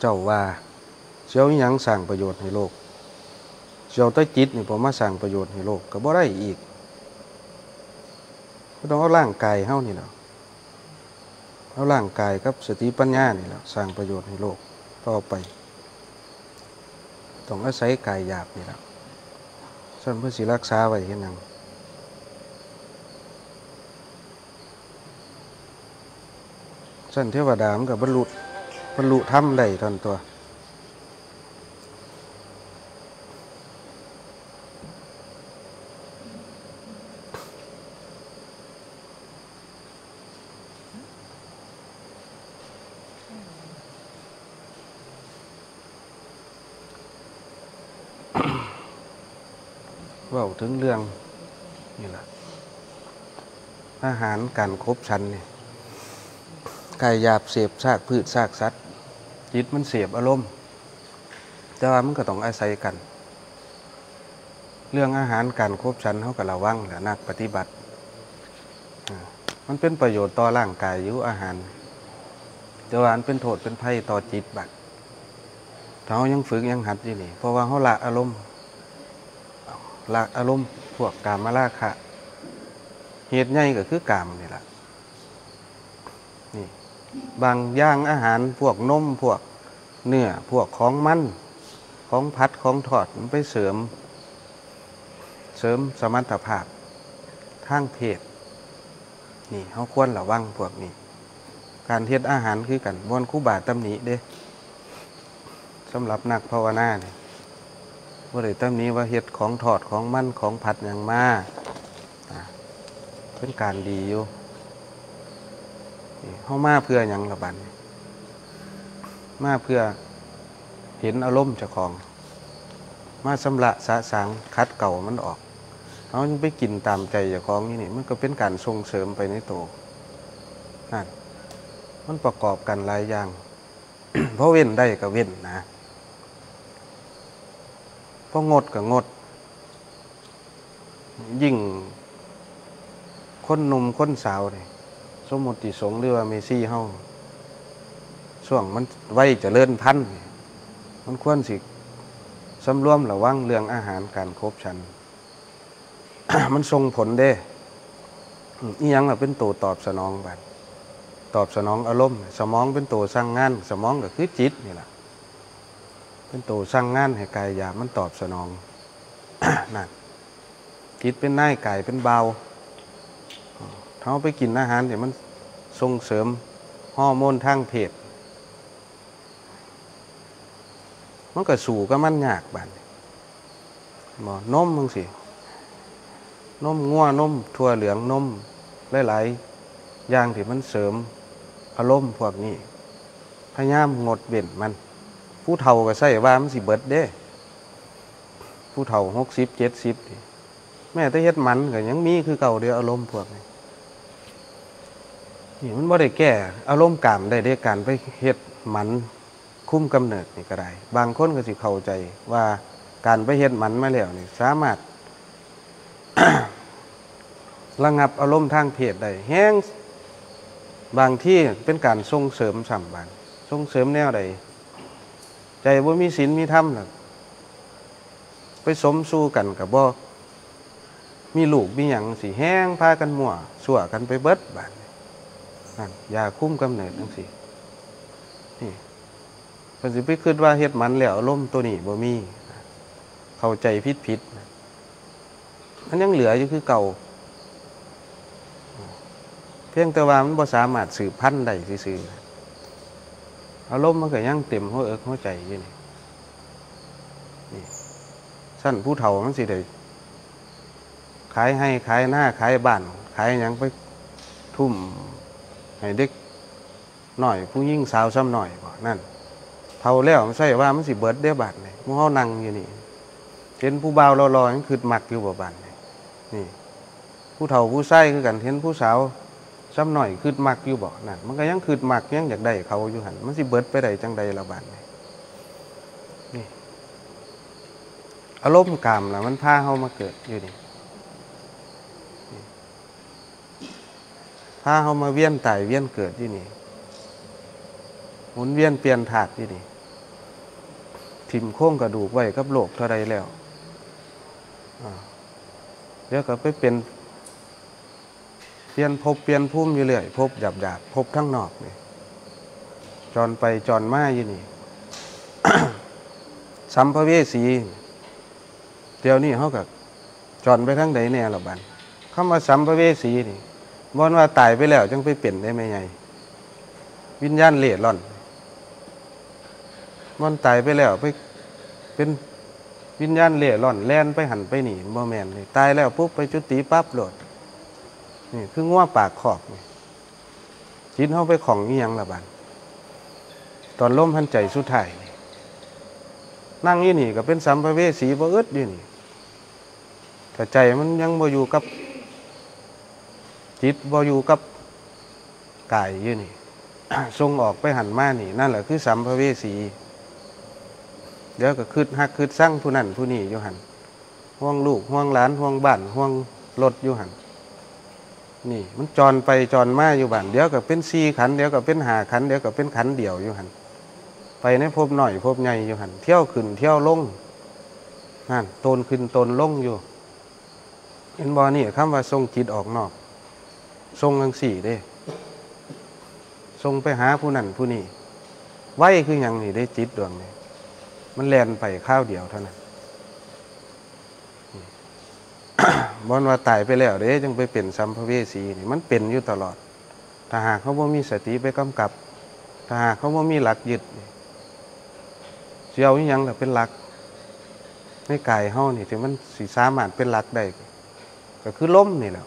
เจ้าว่าเสียวยังสร้างประโยชน์ให้โลกเสียวแต้จิตนี่ผมมาสร้างประโยชน์ให้โลกก็บ่ได้อีกก็ต้องเอาร่างกายเฮานี่แหละเอาร่างกายกับสติปัญญานี่แหละสร้างประโยชน์ให้โลกต่อไปต้องอาศัยกายหยาบนี่แหละส่วนเพื่อสิรักษาไว้เห็นยังส่วนเทวดามันกับบรรลุ บรรลุธรรมได้ทันตัว เว่าถึงเรื่อง นี่แหละอาหารการครบชั้นเนี่ยกายหยาบเสพซากพืชซากสัตว์ จิตมันเสพอารมณ์ แต่ว่ามันก็ต้องอาศัยกัน เรื่องอาหารการครบชันเขากับระวังแหละนักปฏิบัติ มันเป็นประโยชน์ต่อร่างกายอยู่อาหาร แต่ว่ามันเป็นโทษเป็นภัยต่อจิตบัดเขายังฝึกยังหัดอยู่นี่ เพราะว่าเขาละอารมณ์ละอารมณ์พวกกามมาราคะเหตุใหญ่ก็คือกามนี่แหละนี่ บางย่างอาหารพวกนมพวกเนื้อพวกของมันของพัดของทอดมันไปเสริม เสริมสมรรถภาพทางเพศนี่เขาควรระวังพวกนี้ การเทศอาหารคือกันบนคู่บาตำหนิเด้สำหรับนักภาวนาเนี่ยว่าได้ตั้งนี้ว่าเฮ็ดของถอดของมั่นของผัดอย่างมาเป็นการดีอยู่ เฮามาเพื่ออย่างละบันมาเพื่อเห็นอารมณ์เจ้าของ มาสำละสะสางคัดเก่ามันออกเขาไปกินตามใจเจ้าของนี่นี่มันก็เป็นการส่งเสริมไปในตัวนั่นมันประกอบกันหลายอย่าง เพราะเว้นได้ก็เว้นนะเพองดกับงด ยิ่งคนหนุ่มคนสาวเนี่ย สมมติสงหรือว่าเมซี่เฮาช่วงมันไว้จะเลื่อนพันธุ์เนี่ยมันควรสิสำรวมระวังเรื่องอาหารการครบชัน มันส่งผลเด้อืมอีหยังเป็นตัวตอบสนองบัดตอบสนองอารมณ์ สมองเป็นตัวสร้างงาน สมองก็คือจิตนี่แหละเป็นตัวสร้างงานให้กายหยาบมันตอบสนองนั่นจิตเป็นนายกายเป็นเบา เขาไปกินอาหารเดี๋ยมันส่งเสริมฮอร์โมนทางเพศมันก็สู่ก็มันยากบัดนี้บ่นมมึงสินมงัวนมถั่วเหลืองนมหลายๆอย่างที่มันเสริมอารมณ์พวกนี้ พยายามงดเว้นมัน ผู้เฒ่าก็ใส่ว่ามันสิเบิดเด้ ผู้เฒ่าหกสิบเจ็ดสิบแม่แต่เฮ็ดมันก็ยังมีคือเก่าเดียวอารมณ์พวกนี้ นี่มันบ่ได้แก้อารมณ์กามได้ด้วยการไปเฮ็ดมันคุ้มกำเนิดนี่ก็ได้ บางคนก็สิเข้าใจว่าการไปเฮ็ดมันมาแล้วนี่สามารถระงับอารมณ์ทางเพศได้แห้งบางที่เป็นการส่งเสริมสัมพันส่งเสริมแนวใดใจว่ามีศีลมีธรรมนะไปสมสู้กันกับบ่มีลูกมีหยังสีแห้งพากันมั่วสั่วกันไปเบิดบาด นั่นยาคุ้มกำเนิดทั้งสี่นี่เพิ่นสิไปคิดว่าเฮ็ดมันแล้วล่มตัวนี้บ่มี เข้าใจผิดผิดๆนะมันยังเหลืออยู่คือเก่า เพียงแต่ว่ามันบ่สามารถสืบพันธุ์ได้ซื่อๆอารมณ์มันก็ยังเต็มหัวเอิกหัวใจอยู่นี่นี่สั้นผู้เฒ่ามันสิได้ขายให้ขายหน้าขายบ้าน ขายหยังไปทุ่ม ให้เด็กหน่อย ผู้ยิ่งสาวซ้ำหน่อยบ่นั่นเฒ่าแล้วมันใช่ว่ามันสิเบิดได้บาทเลยมื่อเฮานั่งอยู่นี่เห็นผู้บ่าวรอๆยังคือหมักอยู่บ่บานนี่นี่ผู้เฒ่าผู้ใส่คือกันเห็นผู้สาวซ้ำหน่อยคือมักอยู่บ่นั่นมันก็ยังคือมักยังอยากได้เขาอยู่หันมันสิเบิดไปได้จังใดละบาดนี่นี่อารมณ์กามล่ะมันพาเฮามาเกิดอยู่นี่ พาเฮามาเวียนตายเวียนเกิดอยู่นี่หมุนเวียนเปลี่ยนถาดอยู่นี่ทิมโค้งกระดูกไว้กับโลกเท่าไรแล้วอ่าเดี๋ยวก็ไปเป็นเปลี่ยนภพเปลี่ยนภูมิอยู่เรื่อยภพหยาบหยาบๆภพทั้งนอกนี่จรไปจรมาอยู่นี่สัมภเวสีเดี๋ยวนี้เขากับจรไปทั้งใดแน่ละบันคำว่าสัมภเวสีนี่ บอนว่าตายไปแล้วจังไปเป็นได้ไหมไงวิญญาณเล่ร่อนบอนตายไปแล้วไปเป็นวิญญาณเล่ร่อนแล่นไปหันไปหนีบ่แมนเลยตายแล้วปุ๊บไปจุติปั๊บโหลดนี่คือง้วปากขอกนี่จิตเข้าไปของนี่ยังละบันตอนล้มหันใจสุดท้ายนี่นั่งยี่นี่ก็เป็นสัมภเวสีบ่อึดยู่นี่แต่ใจมันยังบ่อยู่กับ จิตบ่อยู่กับกายอยู่นี่ ทรงออกไปหันมานี่ นั่นแหละคือสัมภเวสีเดี๋ยวก็คืดหักคืดสั่งผู้นั่นผู้นี่อยู่หันห่วงลูกห่วงหลานห่วงบ้านห่วงรถอยู่หันนี่ มันจรไปจรมาอยู่บ้านเดี๋ยวก็เป็นซีขันเดี๋ยวก็เป็นหาขันเดี๋ยวก็เป็นขันเดี่ยวอยู่หันไปในภพหน่อยภพใหญ่อยู่หันเที่ยวขึ้นเที่ยวลงนั่นโตนขึ้นโตนลงอยู่เห็นบอนี่คำว่าทรงจิตออกนอก ทรงทั้งสี่เด้ทรงไปหาผู้นั่นผู้นี่ไหวคืออย่างนี่ได้จิตดวงนี่มันแลนไปข้าวเดียวเท่านั้นบอนว่าตายไปแล้วเด้จังไปเป็นสัมภเวสีนี่มันเป็นอยู่ตลอด ถ้าหากเขาบ่มีสติไปกำกับ ถ้าหากเขาบ่มีหลักยึดนี่สิเอาอหยังล่เป็นหลักในกายเฮานี่ถึงมันสิสามารถเป็นหลักได้ก็คือล้มนี่แหละ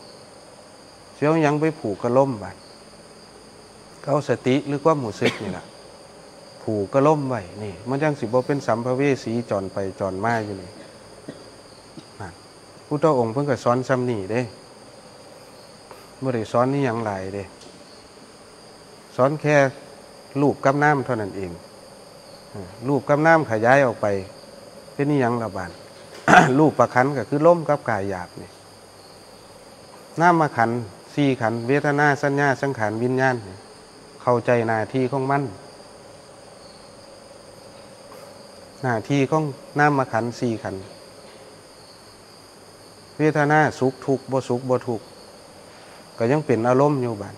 เอาอหยังไปผูกกับล้มบัดเอาสติหรือควาหมู่ซึกนี่แหละผูกกับล้มไว้นี่ มันจังสิบ่เป็นสัมภเวสีจรไปจรมาอยู่นี่พุทธองค์เพิ่งก็สอนซ้ำนี่เด้บ่อได้สอนนี่ยังหลายเด้สอนแค่รูปกับน้ำเท่านั้นเองอ่ารูปกับน้ำขยายออกไป เป็นนี่ยังระบาดรูปประคันก็คือล้มกับกายหยาบนี่น้ำมาขัน สี่ขันเวทนาสัญญาสังขารวิญญาณ เข้าใจหน้าที่ของมันหน้าที่ของน้ำมาขันสี่ขันเวทนาสุขทุกข์บ่สุขบ่ทุกข์ก็ยังเป็นอารมณ์อยู่บัด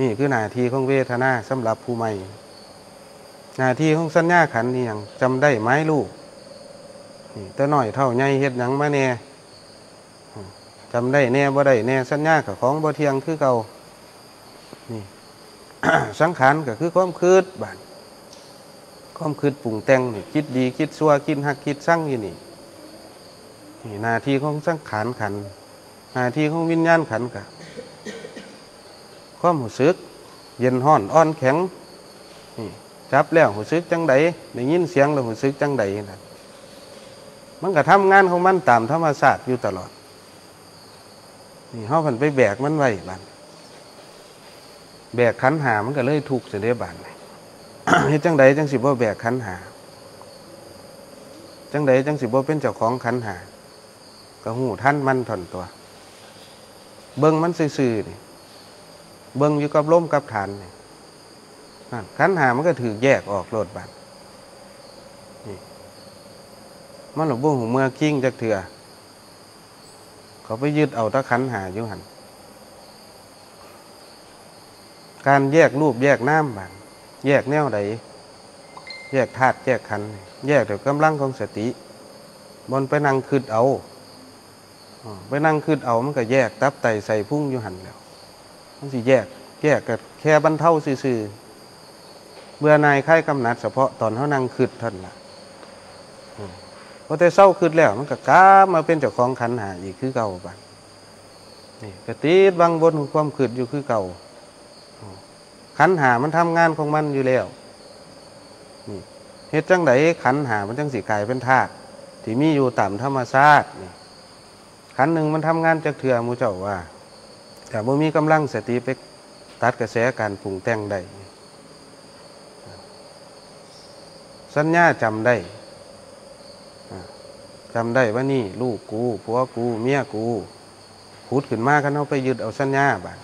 นี่คือหน้าที่ของเวทนาสำหรับผู้ใหม่หน้าที่ของสัญญาขันนี่ยังจำได้ไหมลูกนี่แต่น้อยเท่าใหญ่เฮ็ดหยังมาแน่ จำได้แน่บ่ได้แน่สัญญากับของบ่เที่ยงคือเก่านี่สังขารก็คือความคืดบาดความคืดปรุงแต่งนี่คิดดีคิดชั่วคิดหักคิดสั่งอยู่นี่นี่หน้าที่ของสังขารขันหน้าที่ของวิญญาณขันกับความหูซึก เย็นห้อนอ่อนแข็งนี่จับแล้วหูซึกจังใดได้ยินเสียงแล้วหูซึกจังใดนะมันก็ทำงานของมันตามธรรมชาติอยู่ตลอด นี่เฮาพันไปแบกมันไว้บันแบกขันหามันก็เลยถูกเสียเดบานเฮ็ดจังใดจังสิบ่แบกขันหา จังใดจังสิบ่เป็นเจ้าของขันหา ก็หูท่านมันถอนตัว เบิ้งมันซื่อๆนี่เบิ้งอยู่กับล้มกับฐานนี่นั่นขันหามันก็ถือแยกออกโลดบันี่มันหลบบ่หูเมื่อกิ้งจากเถื่อ เขาไปยึดเอาตะขันหาอยู่หันการแยกรูปแยกน้ำบัดแยกแนวใดแยกธาตุแยกขัน แยกเดี๋ยกำลังของสติบนไปนั่งคืดเอาไปนั่งคืดเอามันก็แยกตับไตใส่พุ่งอยู่หันแล้วมันสิแยก แยกกับแค่บรรเทาซื่อเบื่อนายค่ายกำนัดเฉพาะตอนเขานั่งคืดท่านละ อแต่เศร้าคืดแล้ว มันก็กล้ามาเป็นเจ้าของขันหาอีกคือเก่าบัดนี่กติดบางบนของความคืดอยู่คือเก่าขันหามันทำงานของมันอยู่แล้วนี่เฮ็ดจังไดขันหามันจังสิกลายเป็นธาตุที่มีอยู่ตามธรรมชาตินี่ขันหนึ่งมันทำงานจากเถื่อมูเจ้าว่า แต่บ่มีกำลังสติไปตัดกระแสการปรุงแต่งได้สัญญาจำได้ จำได้ว่านี่ ลูกกูผัวกูเมียกูพูดขึ้นมากันเอาไปยึดเอาสัญญาบาด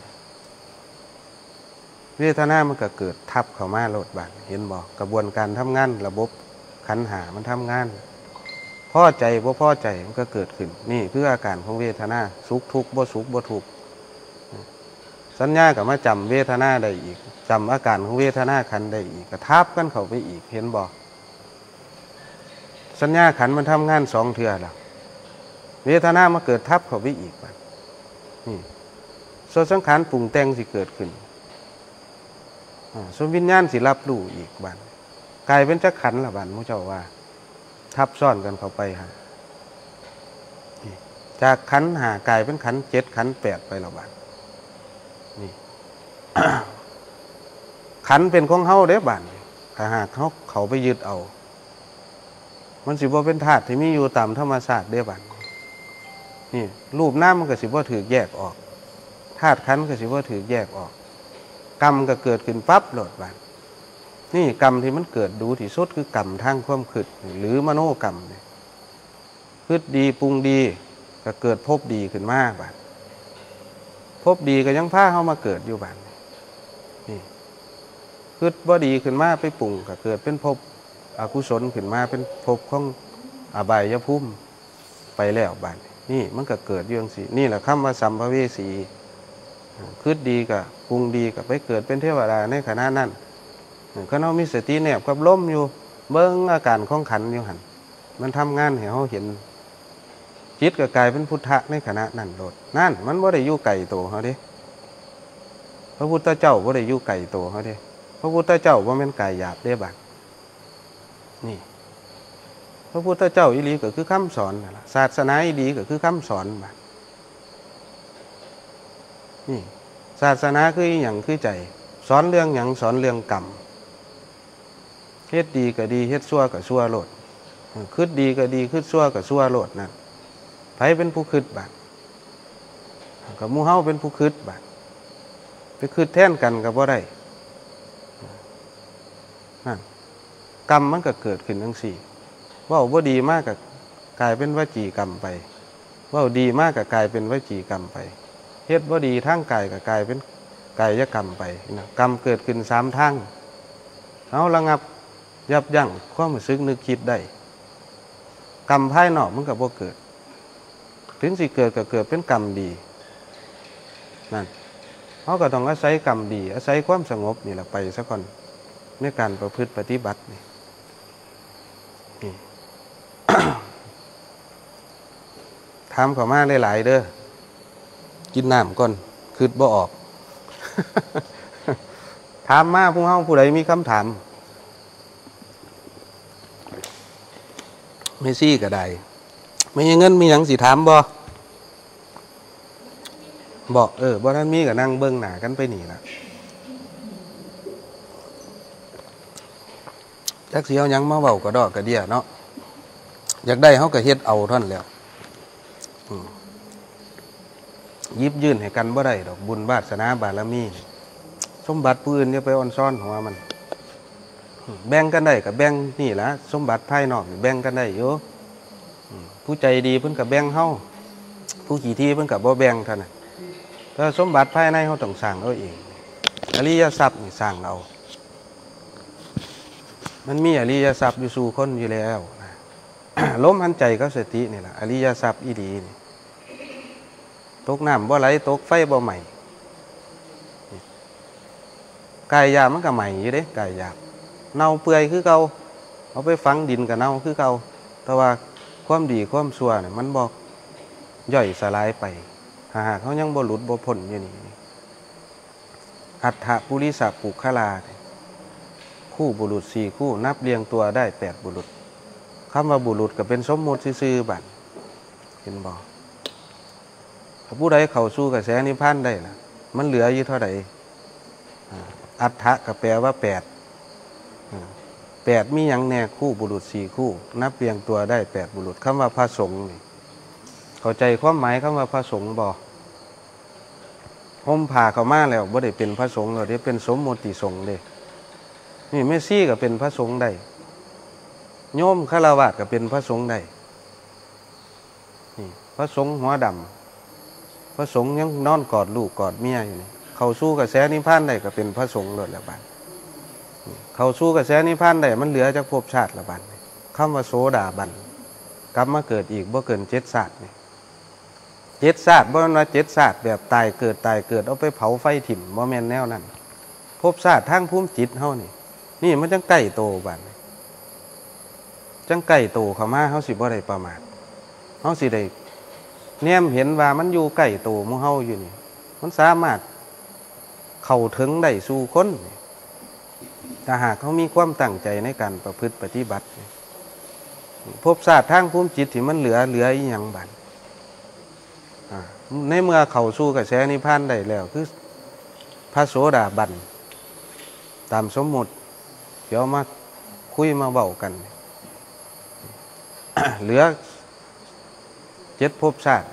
เวทนามันก็เกิดทับเข้ามาโลดบาดเห็นบอกกระบวนการทำงาน ระบบขันหามันทำงานพ่อใจบ่พ่อใจมันก็เกิดขึ้น นี่คืออาการของเวทนาสุขทุกข์บ่สุขบ่ทุกข์สัญญากับมาจำเวทนาได้อีกจำอาการของเวทนาขันได้อีกกระทับกันเข้าไปอีกเห็นบอก สัญญาขันมันทำงานสองเทือแล้วเวทนามาเกิดทับเขาไปอีกบัดนี่ส่วนสังขารปรุงแต่งสิเกิดขึ้นส่วนวิญญาณสิรับรู้อีกบัดกลายเป็นจักขันละบัดมุเจ้าว่า ทับซ้อนกันเข้าไปฮะจากขันหากลายเป็นขันเจ็ดขันแปดไปละบัดนี่ขันเป็นของเฮาเด้บัดถ้าหากเขาเขาไปยึดเอา มันสิบ่เป็นธาตุที่มีอยู่ตามธรรมชาติเด้บัดนี่รูปน้ำมันก็สิบ่ถือแยกออกธาตุขันก็สิบ่ถือแยกออก กรรมก็เกิดขึ้นปั๊บโหลดบัดนี่กรรมที่มันเกิดดูที่สุดคือกรรมทางความคิดหรือมโนกรรมเนี่ยคิดดีปรุงดีก็เกิดภพดีขึ้นมากบัดภพดีก็ยังพาเข้ามาเกิดอยู่บัดนี่คิดบ่ดีขึ้นมากไปปรุงก็เกิดเป็นภพ อกุศลขึ้นมาเป็นภพของอบายภูมิไปแล้วบัดนี่มันก็เกิดอยื่จังสินี่แหละคำว่าสัมภเวสีคิดดีกับปรุงดีกับไปเกิดเป็นเทวดาในขณะนั้นก็เรามีสติแนบกับล้มอยู่เบิ้งอาการของขันอยู่หันมันทำงานให้เขาเห็น จิตก็กายเป็นพุทธะในขณะนั้นโดดนั่น มันว่าได้ยู่ไก่โตเขาด้พระพุทธเจ้าว่าได้ยู่ไก่โตเขาด้พระพุทธเจ้าว่าเป็นไก่หยาบเด้บัก นี่ พระพุทธเจ้าอีหลีก็คือคำสอนศาสนาอีหลีก็คือคำสอนบักนี่ศาสนาคืออย่างคือใจ สอนเรื่องอย่างสอนเรื่องกรรมเฮ็ดดีก็ดีเฮ็ดชั่วก็ชั่วโลดคืดดีก็ดีคืดชั่วก็ชั่วโลดนั่นไผเป็นผู้คืดบัดกับมูเฮาเป็นผู้คืดบัดไปคืดแท่นกันกับว่าได้นั่น กรรมมันก็เกิดขึ้นทั้งสี่ว่าว่าดีมากกับกลายเป็นวจีกรรมไปว่าดีมากกับกลายเป็นวจีกรรมไปเฮ็ดว่าดีทั้งกายกับกลายเป็นกายกรรมไปนะกรรมเกิดขึ้นสามทั้งเอาระงับยับยั้งความรู้สึกนึกคิดได้กรรมภายนอกมันกับว่าเกิด ถึงสิเกิดก็เกิดเป็นกรรมดีนั่นเขาก็ต้องอาศัยกรรมดี อาศัยความสงบนี่แหละไปซะก่อนในการประพฤติปฏิบัตินี่ นี่ถามเขามาหลายๆเด้อ กินน้ำก่อน คืดบ่ออก ถามมาผู้เฮาผู้ใดมีคำถามไม่ซี่ก็ได้ไม่มีเงินมีหยังสิถามบ่บอกเออบ่ท่านมีก็นั่งเบิ้งหน้ากันไปหนี่ละ จักสิเอายังมาเว้าก็ดอกก็เดียเนาะอยากได้เฮาก็เฮ็ดเอาท่านแล้วอืมหยิบยื่นให้กันบ่ได้ดอกบุญบาสนาบารมีสมบัติผู้อื่นอย่าไปอ่อนซ้อนของว่ามัน แบ่งกันได้กับแบ่งนี่ละสมบัติภายนอกแบ่งกันได้อยู่ผู้ใจดีเพิ่นกับแบ่งเฮาผู้ขี้ที่เพิ่นกับบ่แบ่งท่านั้นแต่สมบัติภายในเฮาต้องสร้างเอาเองอริยทรัพย์นี่สร้างเอา มันมีอริยทรัพย์อยู่สู่คนอยู่แล้วนะล้มหันใจกับสตินี่แหละอริยทรัพย์อีดีนี่ตกน้ำบ่ไหลตกไฟบ่ใหม่กายยามันก็ใหม่อยู่เด้กายยาเน่าเปื่อยคือเก่าเอาไปฝังดินกับเน่าคือเก่าแต่ว่าความดีความชั่วเนี่ยมันบอกย่อยสลายไป หากเขายังบ่หลุดบ่พ้นอยู่นี่อัฏฐปุริสปุคลาเนี่ คู่บุรุษสี่คู่นับเรียงตัวได้แปดบุรุษคำว่าบุรุษก็เป็นสมมติซื่อบัดเห็นบอกผู้ใดเข้าสู้กับแสนิพพานได้ล่ะ มันเหลืออยู่เท่าไหร่อัฏฐะก็แปลว่าแปดแปดมียังแน่คู่บุรุษสี่คู่ นับเรียงตัวได้แปดบุรุษคำว่าพระสงฆ์นี่เข้าใจความหมายคำว่าพระสงฆ์บ่ห่มผ่าเขามาแล้วบ่ได้เป็นพระสงฆ์หรอกได้เป็นสมมติสงฆ์เด้ นี่เมสซี่ก็เป็นพระสงฆ์ได้โยมฆราวาสก็เป็นพระสงฆ์ได้นี่พระสงฆ์หัวดำพระสงฆ์ยังนอนกอดลูกกอดเมียอยู่นี่เขาสู้กับแสนิพพานได้ก็เป็นพระสงฆ์เลยละบัดนี่เขาสู้กับแสนิพพานได้มันเหลือจากภพชาติละบัดนี่คำว่าโสดาบันกลับมาเกิดอีกบ่เกินเจ็ดศาสตร์นี่เจ็ดศาสตร์บ่แม่นว่าเจ็ดศาสตร์แบบตายเกิดตายเกิดเอาไปเผาไฟถิ่มบ่แม่นแนวนั้นภพศาสตร์ทางภูมิจิตเฮานี่ นี่มันจังใกล้โตบัดนี้จังใกล้โตเข้ามาเฮาสิบ่ได้ประมาทเฮาสิได้แนมเห็นว่ามันอยู่ใกล้โตหมู่เฮาอยู่นี่ มันสามารถเข้าถึงได้สู่คนถ้าหากเขามีความตั้งใจในการประพฤติปฏิบัตินี่ภพศาสตร์ทางภูมิจิตที่มันเหลือเหลืออีหยังบัดในเมื่อเข้าสู่กระแสนิพานได้แล้ว คือพระโสดาบัน ตามสมมุติ เดี๋ยวมาคุยมาเบากัน เหลือเจ็ดภพชาติ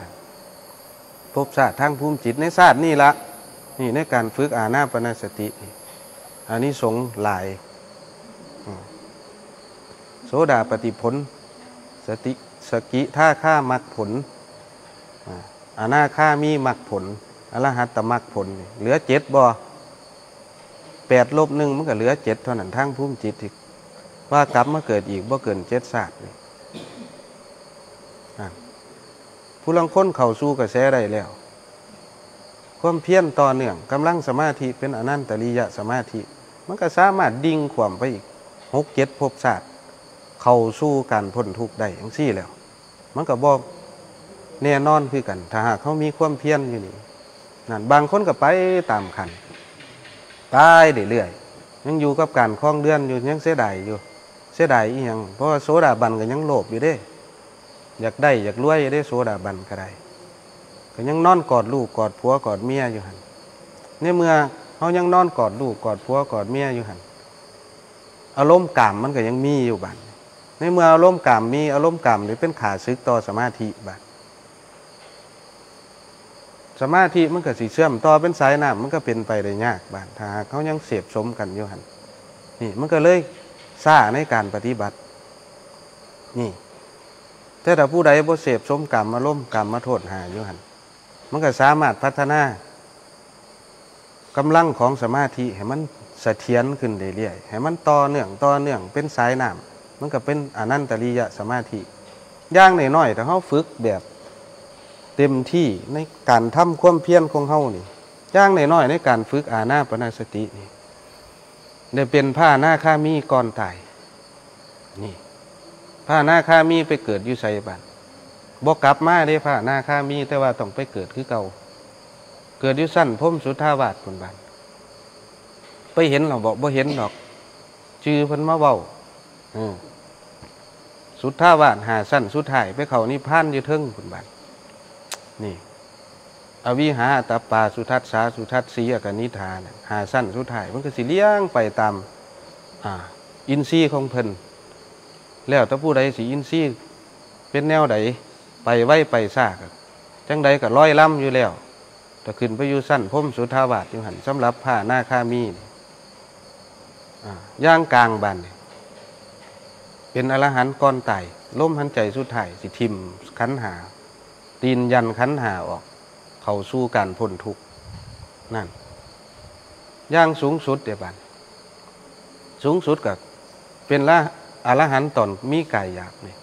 ภพชาติทางภูมิจิตในชาตินี่ละนี่ในการฝึกอาณาปณสติ อันนี้สงหลาย โสดาปฏิผล สติสกิท่าค่ามักผลอาอาณาค่ามีมักผลอรหัตตมักผล เหลือเจ็ดบ่แปดลบหนึ่งมันก็เหลือเจ็ดเท่านั้นทั้งภูมิจิตอีกว่ากลับมาเกิดอีกบ่เกินเจ็ดศาสตร์นี่ผู้ลังค้นเข่าสู้กระแสได้แล้ว ความเพียรต่อเนื่องกำลังสมาธิเป็นอนันตริยะสมาธิ มันก็สามารถดิ่งขวมไปอีกหกเจ็ดภพศาสตร์เข้าสู้การพ้นทุกข์ได้ทั้งสี่แล้ว มันก็บอกแน่นอนคือกัน ถ้าหากเขามีความเพียรอยู่นี่นั่นบางคนก็ไปตามขัน ตายเรื่อยๆยังอยู่กับการคล้องเดือนอยู่ยังเสียดายอยู่ เสียดายอีหยังเพราะว่าโสดาบันก็ยังโลภอยู่เด้ อยากได้อยากรวยอยู่ได้โสดาบันก็ได้ก็ยังนอนกอดลูกกอดผัวกอดเมียอยู่หันในเมื่อเขายังนอนกอดลูกกอดผัวกอดเมียอยู่หันอารมณ์กามมันก็ยังมีอยู่บัดในเมื่ออารมณ์กามมีอารมณ์กามนี่เป็นขาซึกต่อสมาธิบัด สมาธิมันก็สิเชื่อมต่อเป็นสายน้ำมันก็เป็นไปได้ยากบานถ้าเขายังเสียบสมกันอยู่หันนี่มันก็เลยซาในการปฏิบัติ นี่แต่ถ้าผู้ใดบ่เสพสมกรรมมาล้มกรรมมาโทษหาอยู่หันมันก็สามารถพัฒนากำลังของสมาธิให้มันเสถียรขึ้นเรื่อยๆให้มันต่อเนื่องต่อเนื่องเป็นสายน้ำมันก็เป็นอนันตริยะสมาธิย่างหน้อยๆถ้าเขาฝึกแบบ เต็มที่ในการทำความเพียรของเฮานี่ย่างน้อยๆในการฝึกอาณาปณสตินี่ได้เป็นผ้าหน้าข้ามีก่อนตายนี่ผ้าหน้าข้ามีไปเกิดอยู่ไสบันบอกกลับมาได้ผ้าหน้าข้ามีแต่ว่าต้องไปเกิดคือเก่าเกิดอยู่สั้นพมสุทธาวาสคนบันไปเห็นเราบอกบ่เห็นหรอก ชื่อพิ่นมาเว้าเออสุทธาวาสหาสั้นสุดท้ายไปเขานิพพานอยู่เทิงคนบัน นี่ อวิหาตตปาสุทัศสาสุทัศสีอกนิธานหาสั้นสุดท้ายมันก็สิเลี้ยงไปตามอ่าอินทรีย์ของเพิ่นแล้วถ้าผู้ใดสิอินทรีย์เป็นแนวใดไปไว้ไปซากจังใดก็ร้อยล่ำอยู่แล้วแต่ขึ้นไปอยู่สั้นพมสุทาวาสอยู่หันสำหรับผ้าหน้าคามีนย่างกลางบันเป็นอรหันต์ก้อนไตล้มหันใจสุดท้ายสิทิมขันหา ตีนยันขันหาออก เขาสู้การพ้นทุกข์นั่นย่างสูงสุดเดี๋ยวบันสูงสุดกับเป็นละอรหันต์ตอนมีไก่หยาบนี่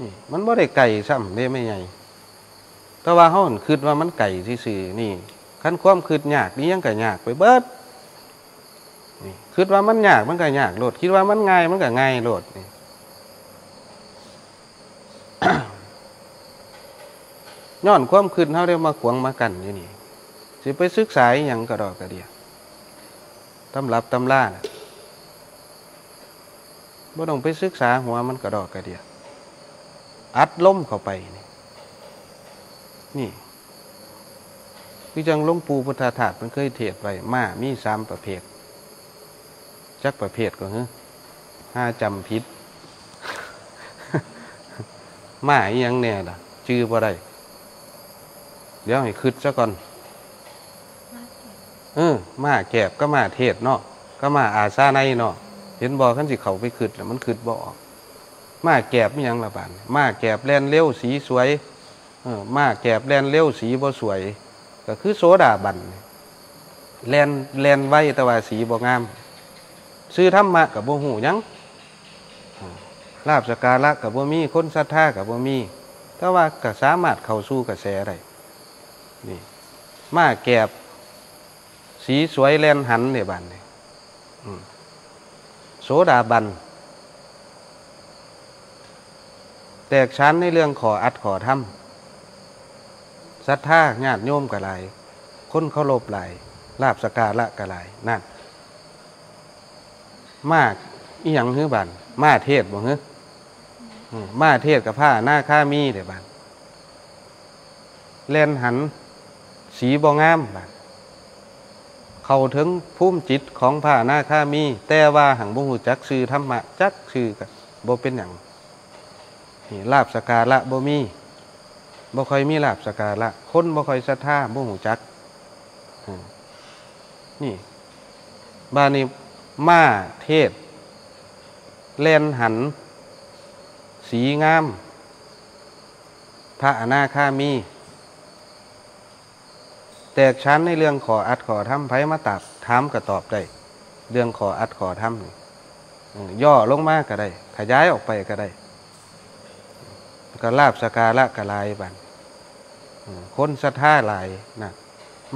นี่ มันไม่ได้ไก่ซ้ำได้ไม่ใหญ่แต่ว่าเขาคิดว่ามันไก่ซื่อนี่ขั้นความคิดยากนี่ยังไก่ยากไปเบิดนี่คิดว่ามันยากมันไก็ยากโลดคิดว่ามันง่ายมันก็ง่ายโลดนี่ ย้อนความคืนเขาเรียกมาขวงมากันอยู่นี่สิไปศึกษาอย่างกระดอกกระเดียตำรับตำล่าน่ะบ่ต้องไปศึกษาหัวมันกระดอกกระเดียอัดล้มเข้าไป นี่นี่คือจังลวงปู่พุทธทาสมันเคยเทศไว้มามีสามประเภท จักประเภทก็คือห้าจำพิษมาอีหยังแน่ล่ะชื่อบ่ได้ เดี๋ยวให้คืดซะก่อนเออมาแกบก็มาเทศเนาะก็มาอาซาในเนาะเห็นบอขันสิเขาไปคืดแล้วมันคืดบออกมาแกบไม่ยังละบานมาแกบแลนเลี้ยวสีสวยเออมาแกบแลนเลี้ยวสีบ่สวย ก็คือโซดาบันแลนแลนไว้แต่ว่าสีบ่งาม ซื้อธรรมะกับบ่หูหยังลาบสกการะกับบ่มีคนศรัทธากับบ่มีแต่ว่าก็สามารถเข้าสู่กระแสได้ นี่มาแกบ สีสวยแลนหันในบันนี่อืมโสดาบัน แตกชั้นในเรื่องขออัดขอทำศรัทธาญาติโยมกะหลายคนเคารพหลลาบสการะกะหลายนั่น มากอีหยังฮือบันมาเทศบ่ฮืออืมาเทศกับผ้าหน้าข้ามีเดี๋ยบันแลนหัน สีบ่งามบันเข้าถึงภูมิจิตของผ้าหน้าข้ามี แต่ว่าหังบ่หูจักชื่อธรรมะจักชื่อกับบเป็นหยังนี่ลาบสการะบ่มีบ่ค่อยมีลาบสการะคนบ่ค่อยศรัทธาบ่หูจัก นี่บานี้มาเทศ เล่นหัน สีงาม พระอนาคามี แตกชั้นในเรื่องขออัดขอทำไผมาตับถามก็ตอบได้ เรื่องขออัดขอทำนี่ย่อลงมากก็ได้ ขยายออกไปก็ได้ ก็ลาบสการะกลายบันคนศรัทธาหลายนะ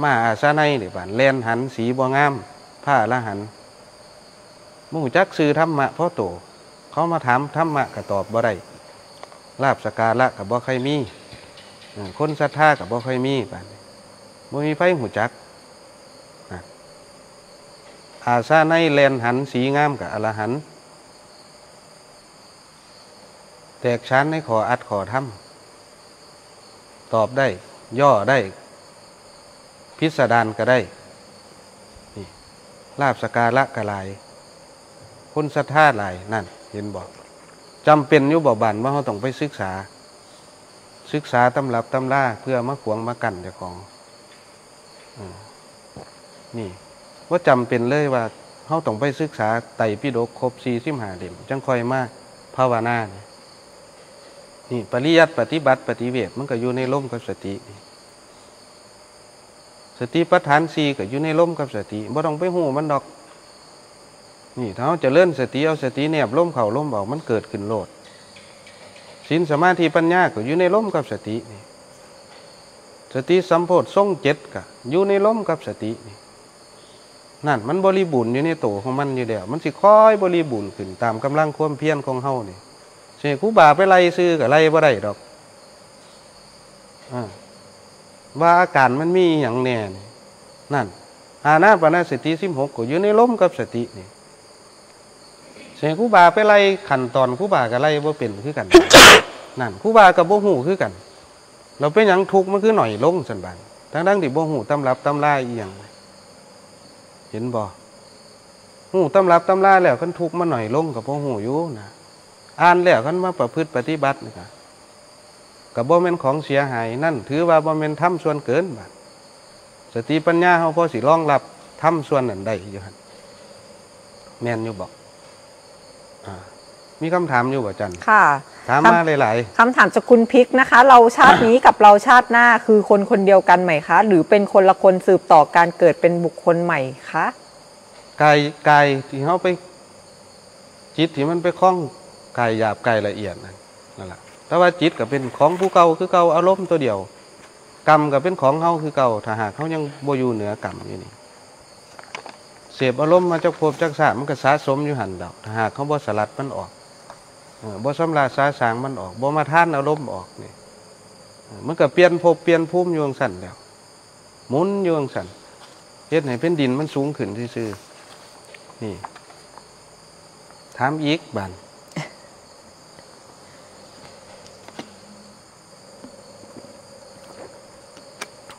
มาอาสาในเดี๋ยวบันแลนหันสีบ่งาม ผ้าละหันมู่จักซื้อธรรมะพ่อโต เขามาถามธรรมะก็ตอบบ่ได้ลาบสการะกับบ่ใครมี คนศรัทธากับบ่ใครมีบัน บ่มีไฟหูจักอาซาในแลนหันสีงามกับอรหัน แตกชั้นในขออัดขอทำตอบได้ ย่อได้ พิสดารก็ได้ลาบสการะกะลายคนศรัทธาหลายนั่น เห็นบอกจำเป็นยุบบันว่าเขาต้องไปศึกษา ศึกษาตำรับตำล่าเพื่อมาขวงมากันเจ้าของ นี่ว่าจำเป็นเลยว่าเขาต้องไปศึกษาไต่พิดกครบสี่สิบห้าเล่มจังคอยมาภาวนาเนี่ยนี่ปริยัติปฏิบัติปฏิเวทมันก็อยู่ในร่มกับสติ สติปัฏฐานสี่ก็อยู่ในร่มกับสติบ่ต้องไปหูมันดอก นี่ถ้าเราจะเลื่อนสติเอาสติแนบล่มเข่าล่มเบามันเกิดขึ้นโลดสินสมาธิปัญญาก็อยู่ในล่มกับสตินี่ สติสัมโพธทรงเจ็ดก็อยู่ในล่มกับสตินี่นั่นมันบริบูรณ์อยู่ในตัวของมันอยู่แล้วมันสิค่อยบริบูรณ์ขึ้นตามกำลังความเพียรของเฮานี่เช่ครูบาไปไล่ซื้อกับไล่บ่ได้ดอกอว่าอาการมันมีอย่างแน่นี่นั่นอาณาปณสติสิบหกก็อยู่ในล่มกับสตินี่เสียคูบาไปไล่ขันตอนคูบากับไล่บ่เป็นคือกัน นั่นคูบากับบ่หูคือกัน เราเป็นยังทุกข์มันคือหน่อยลงสันบันทั้งทั้งๆที่บ่หูตำรับตำราอียงเห็นบ่หูตำรับตำราแล้วคันทุกข์มันหน่อยลงกับบ่หูอยู่นะอ่านแล้วคันมาประพฤติปฏิบัตินี่ก็กับบ่แม่นของเสียหายนั่น ถือว่าบ่แม่นทำส่วนเกินบัดสติปัญญาเฮาพอสิรองรับทำส่วนนั้นได้อยู่หันแม่นอยู่บอกอ่มีคำถามอยู่บ่จันค่ะ ถามมาหลายคำถามจากคุณพิกนะคะ เราชาตินี้กับเราชาติหน้าคือคนคนเดียวกันไหมคะ หรือเป็นคนละคนสืบต่อการเกิดเป็นบุคคลใหม่คะๆกายกายที่เขาไป จิตที่มันไปคล้องกายหยาบกายละเอียดนั่นนั่นแหละแต่ว่าจิตก็เป็นของผู้เก่าคือเก่าอารมณ์ตัวเดียว กรรมก็เป็นของเฮาคือเก่าถ้าหากเขายังบ่อยู่เหนือกรรมอยู่นี่เสพอารมณ์มาจากภพจากชาติมันก็สะสมอยู่หันดอกถ้าหากเขาบ่สลัดมันออกเออ บ่สำลาสาสางมันออกบ่มาท่านอารมณ์ออกนี่มันก็เปลี่ยนภพเปลี่ยนภูมิอยู่จังสั่นแล้วหมุนอยู่จังสั่นเฮ็ดให้เป็นดินมันสูงขึ้นซื่อๆนี่ถามอีกบัน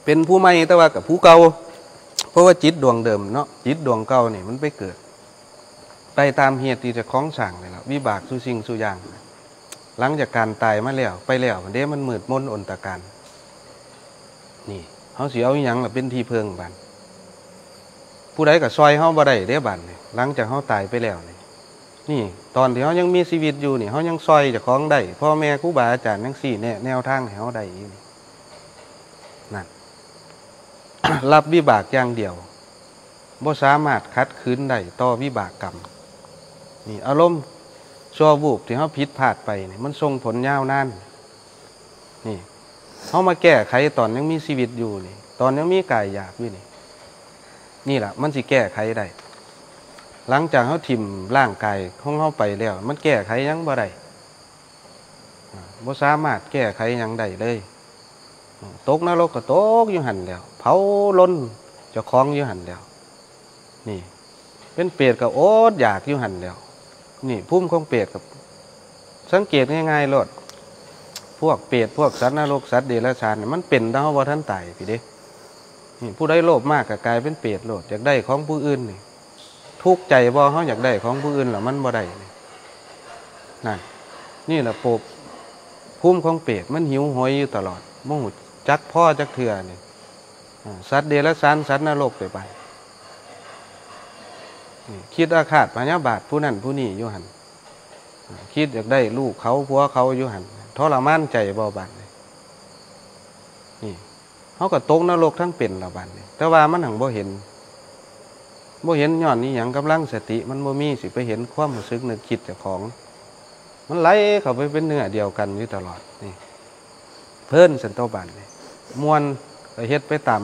เป็นผู้ใหม่แต่ว่ากับผู้เก่าเพราะว่าจิตดวงเดิมเนาะจิตดวงเก่านี่มันไปเกิด ไปตามเหตุที่จะคล้องสั่งเลย วิบากสู่สิ่งสู่อย่าง หลังจากการตายมาแล้วไปแล้วเด้มันมืดมนอนตะการนี่เขาเสียเอาอหยังล่ะเป็นที่เพิงบันผู้ใดก็ซอยเขาบ่ได้เด้บันนี่หลังจากเขาตายไปแล้วนี่นี่ ตอนที่เขายังมีชีวิตอยู่นี่เขายังซอยจะคล้าของได้พ่อแม่ครูบาอาจารย์ยังสี่แนแนวทางให้เขาได้อีกนั่นรับวิบากอย่างเดียวบ่สามารถคัดคืนได้ต่อวิบากกรรมนี่อารมณ์ ชั่ววูบที่เขาผิดพลาดไปนี่มันส่งผลยาวนานนี่เขามาแก้ไขตอนยังมีชีวิตอยู่นี่ ตอนยังมีกายหยาบอยู่นี่ นี่แหละมันสิแก้ไขได้หลังจากเขาถิ่มร่างกายของเขาไปแล้ว มันแก้ไขยังบ่ได้บ่สามารถแก้ไขยังได้เลยตกนรกก็ตกอยู่หันแล้ว เผาล้นจะคล้องอยู่หันแล้ว นี่ เป็นเปรตกับโอ๊ตอยากอยู่หันแล้ว นี่พุ่มของเปรตกับ สังเกตง่ายๆโลดพวกเปรตพวกสัตว์นรกสัตว์เดรัจฉานนี่มันเป็นดาวว่าท่านตายพี่เด้นี่ผู้ใดโลภมากก็กลายเป็นเปรตโลดอยากได้ของผู้อื่นนี่ทุกใจบ่เขาอยากได้ของผู้อื่นหรอมันบ่ได้นี่นั่นนี่แหละปบพุ่มของเปรตมันหิวโหยอยู่ตลอดโมโหจักพ่อจักเถื่อนี่อ่าสัตว์เดรัจฉานสัตว์นรกไปไป คิดอาฆาตพยาบาทผู้นั้นผู้นี้อยู่หันคิดอยากได้ลูกเขาผัวเขาอยู่หันทรมานใจบ่บานเลยนี่เขาก็ตกนรกทั้งเป็นละบานนี่แต่ว่ามันหังบ่เห็นบ่เห็นย้อนนี้อย่างกำลังสติ มันบ่มีสิไปเห็นความรู้สึกนึกคิดจ้าของ มันไหลเข้าไปเป็นเนื้อเดียวกันอยู่ตลอดนี่เพิ่นสันโตบันนี่มวนเฮ็ดไปตาม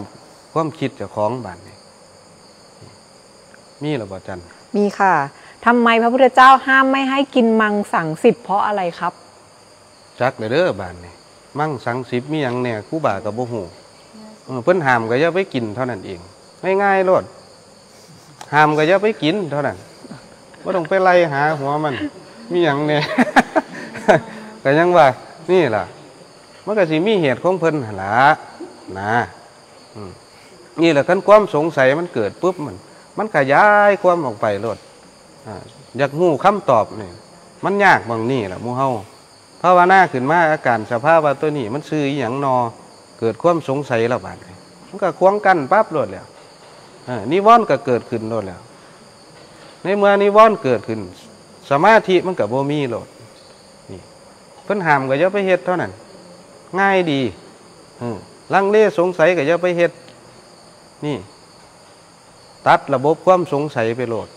ความคิดเจ้าของบันนี่ มีหรือบ่จันมีค่ะทำไมพระพุทธเจ้าห้ามไม่ให้กินมังสังสิบเพราะอะไรครับจักเลยเด้อบานนี่มั่งสังสิบมีหยังแน่ครู่บากับบ่ฮู้เออเพิ่นห้ามก็อย่าไปกินเท่านั้นเองง่ายๆโลดห้ามก็อย่าไปกินเท่านั้นบ่ต้องไปไล่หาหัวมัน มีหยังแน่ก็ยังว่า นี่ล่ะมันก็สิมีเหตุของเพิ่นหั่นล่ะนะอืมนี่แหละคันความสงสัยมันเกิดปุ๊บมัน มันขยายความออกไปโลดอยากงูคำตอบนี่มันยากบางนี่แหละมูเฮาภาวนาขึ้นมาอาการสภาพว่าตัวนี้ มันซื้ออย่างนอ เกิดความสงสัยแล้วบาดมันก็ควงกันปั๊บโลดแล้วนิวรณ์ก็เกิดขึ้นโลดแล้ว ในเมื่อนิวรณ์เกิดขึ้น สมาธิมันก็บ่มีโลดนี่เพิ่นหามก็อย่าไปเฮ็ดเท่านั้น ง่ายดีลังเลสงสัยก็อย่าไปเฮ็ดนี่ ตัดระบบความสงสัยไปโหลด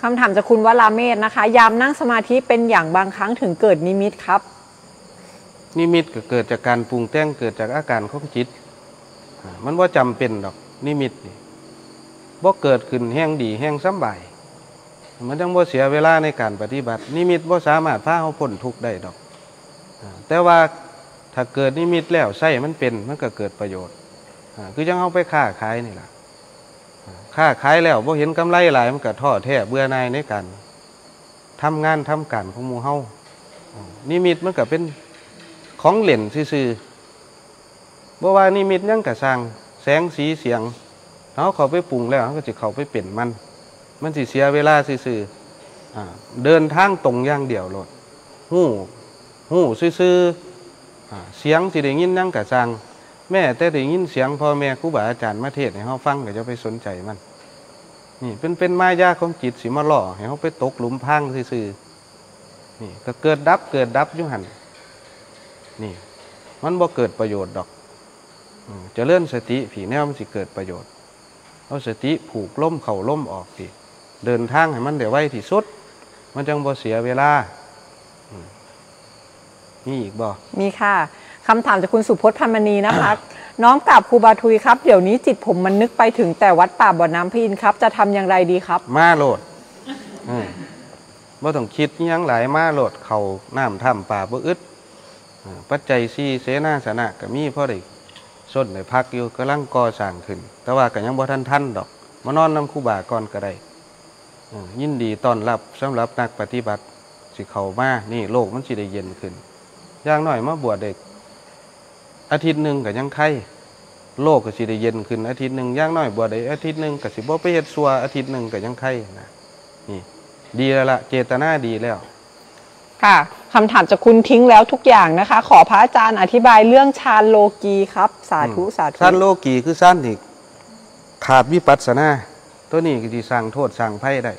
คำถามจากคุณวราเมศนะคะ ยามนั่งสมาธิเป็นหยังบางครั้งถึงเกิดนิมิตครับ นิมิตก็เกิดจากการปรุงแต่งเกิดจากอาการของจิตอ่ามันบ่จำเป็นดอกนิมิตนี่บ่เกิดขึ้นแห้งดีแห้งสำบายมันจังบ่เสียเวลาในการปฏิบัติ นิมิตบ่สามารถพาเฮาพ้นทุกข์ได้ดอกอ่าแต่ว่าถ้าเกิดนิมิตแล้วใช้มันเป็นมันก็เกิดประโยชน์อ่า คือจังเฮาไปค้าขายนี่แหละอ่าค้าขายแล้วบ่เห็นกำไรหลายมันก็ท้อแท้เบื่อหน่ายในการทำงานทำการของหมูเฮาอ่านิมิตมันก็เป็นของเหล่นซื่อๆบ่ว่านิมิตยังกะสร้างแสงสีเสียงเขาเขาไปปรุงแล้วเขาก็จะเขาไปเปลี่ยนมัน มันสิเสียเวลาซื่อๆเดินทางตรงอย่างเดียวโลดหู้หู้ซื่อๆเสียงสิได้ยินยังกะสร้าง แม่แต่ได้ยินเสียงพ่อแม่ครูบาอาจารย์มาเทศให้เฮาฟังก็จะไปสนใจมัน นี่เป็นเป็นมายาของจิตสิมาล่อให้เฮาไปตกหลุมพรางซื่อๆนี่ก็เกิดดับเกิดดับยู่หั่นนี่ มันบ่เกิดประโยชน์ดอกอจะเลื่อนสติผีแนวมันสิเกิดประโยชน์เอาสติผูกล่มเข่าล่มออกสิเดินทางให้มันเดี๋ยวไว้ที่สุด มันจังบ่เสียเวลานี่อีกบ่มีค่ะ คำถามจากคุณสุพจน์พันมณีนะคะ น้อมกราบครูบาทุยครับ เดี๋ยวนี้จิตผมมันนึกไปถึงแต่วัดป่าบ่อน้ำพีนครับ จะทำอย่างไรดีครับ มาโหลดอืมบ่ต้องคิดอิหยังหลายมาโหลดเข่าน้ำถ้ำป่าบ่อึดอ่าปัจจัยสี่เสนาสนะก็มีพอได้ส้นได้พักอยู่กำลังก่อสร้างขึ้น แต่ว่าก็ยังบ่ทันทันดอก มานอนนำครูบาก่อนก็ได้อ่ายินดีต้อนรับสำหรับนักปฏิบัติ สิเข้ามานี่โลกมันสิได้เย็นขึ้น อย่างน้อยมาบวชเด็ก อาทิตย์หนึ่งก็ยังไข่โลกก็สิได้เย็นขึ้นอาทิตย์หนึ่งอย่างน้อยบวชได้อาทิตย์หนึ่งก็สิบ่ไปเฮ็ดซัวอาทิตย์หนึ่งก็ยังไข่นะนี่ดีแล้วละเจตนาดีแล้ว ค่ะคำถามจากคุณทิ้งแล้วทุกอย่างนะคะ ขอพระอาจารย์อธิบายเรื่องฌานโลกีครับ สาธุสาธุสั้นโลกีคือสั้นที่ขาดวิปัสสนาตัวนี้ก็ที่สร้างโทษสร้างภัยได้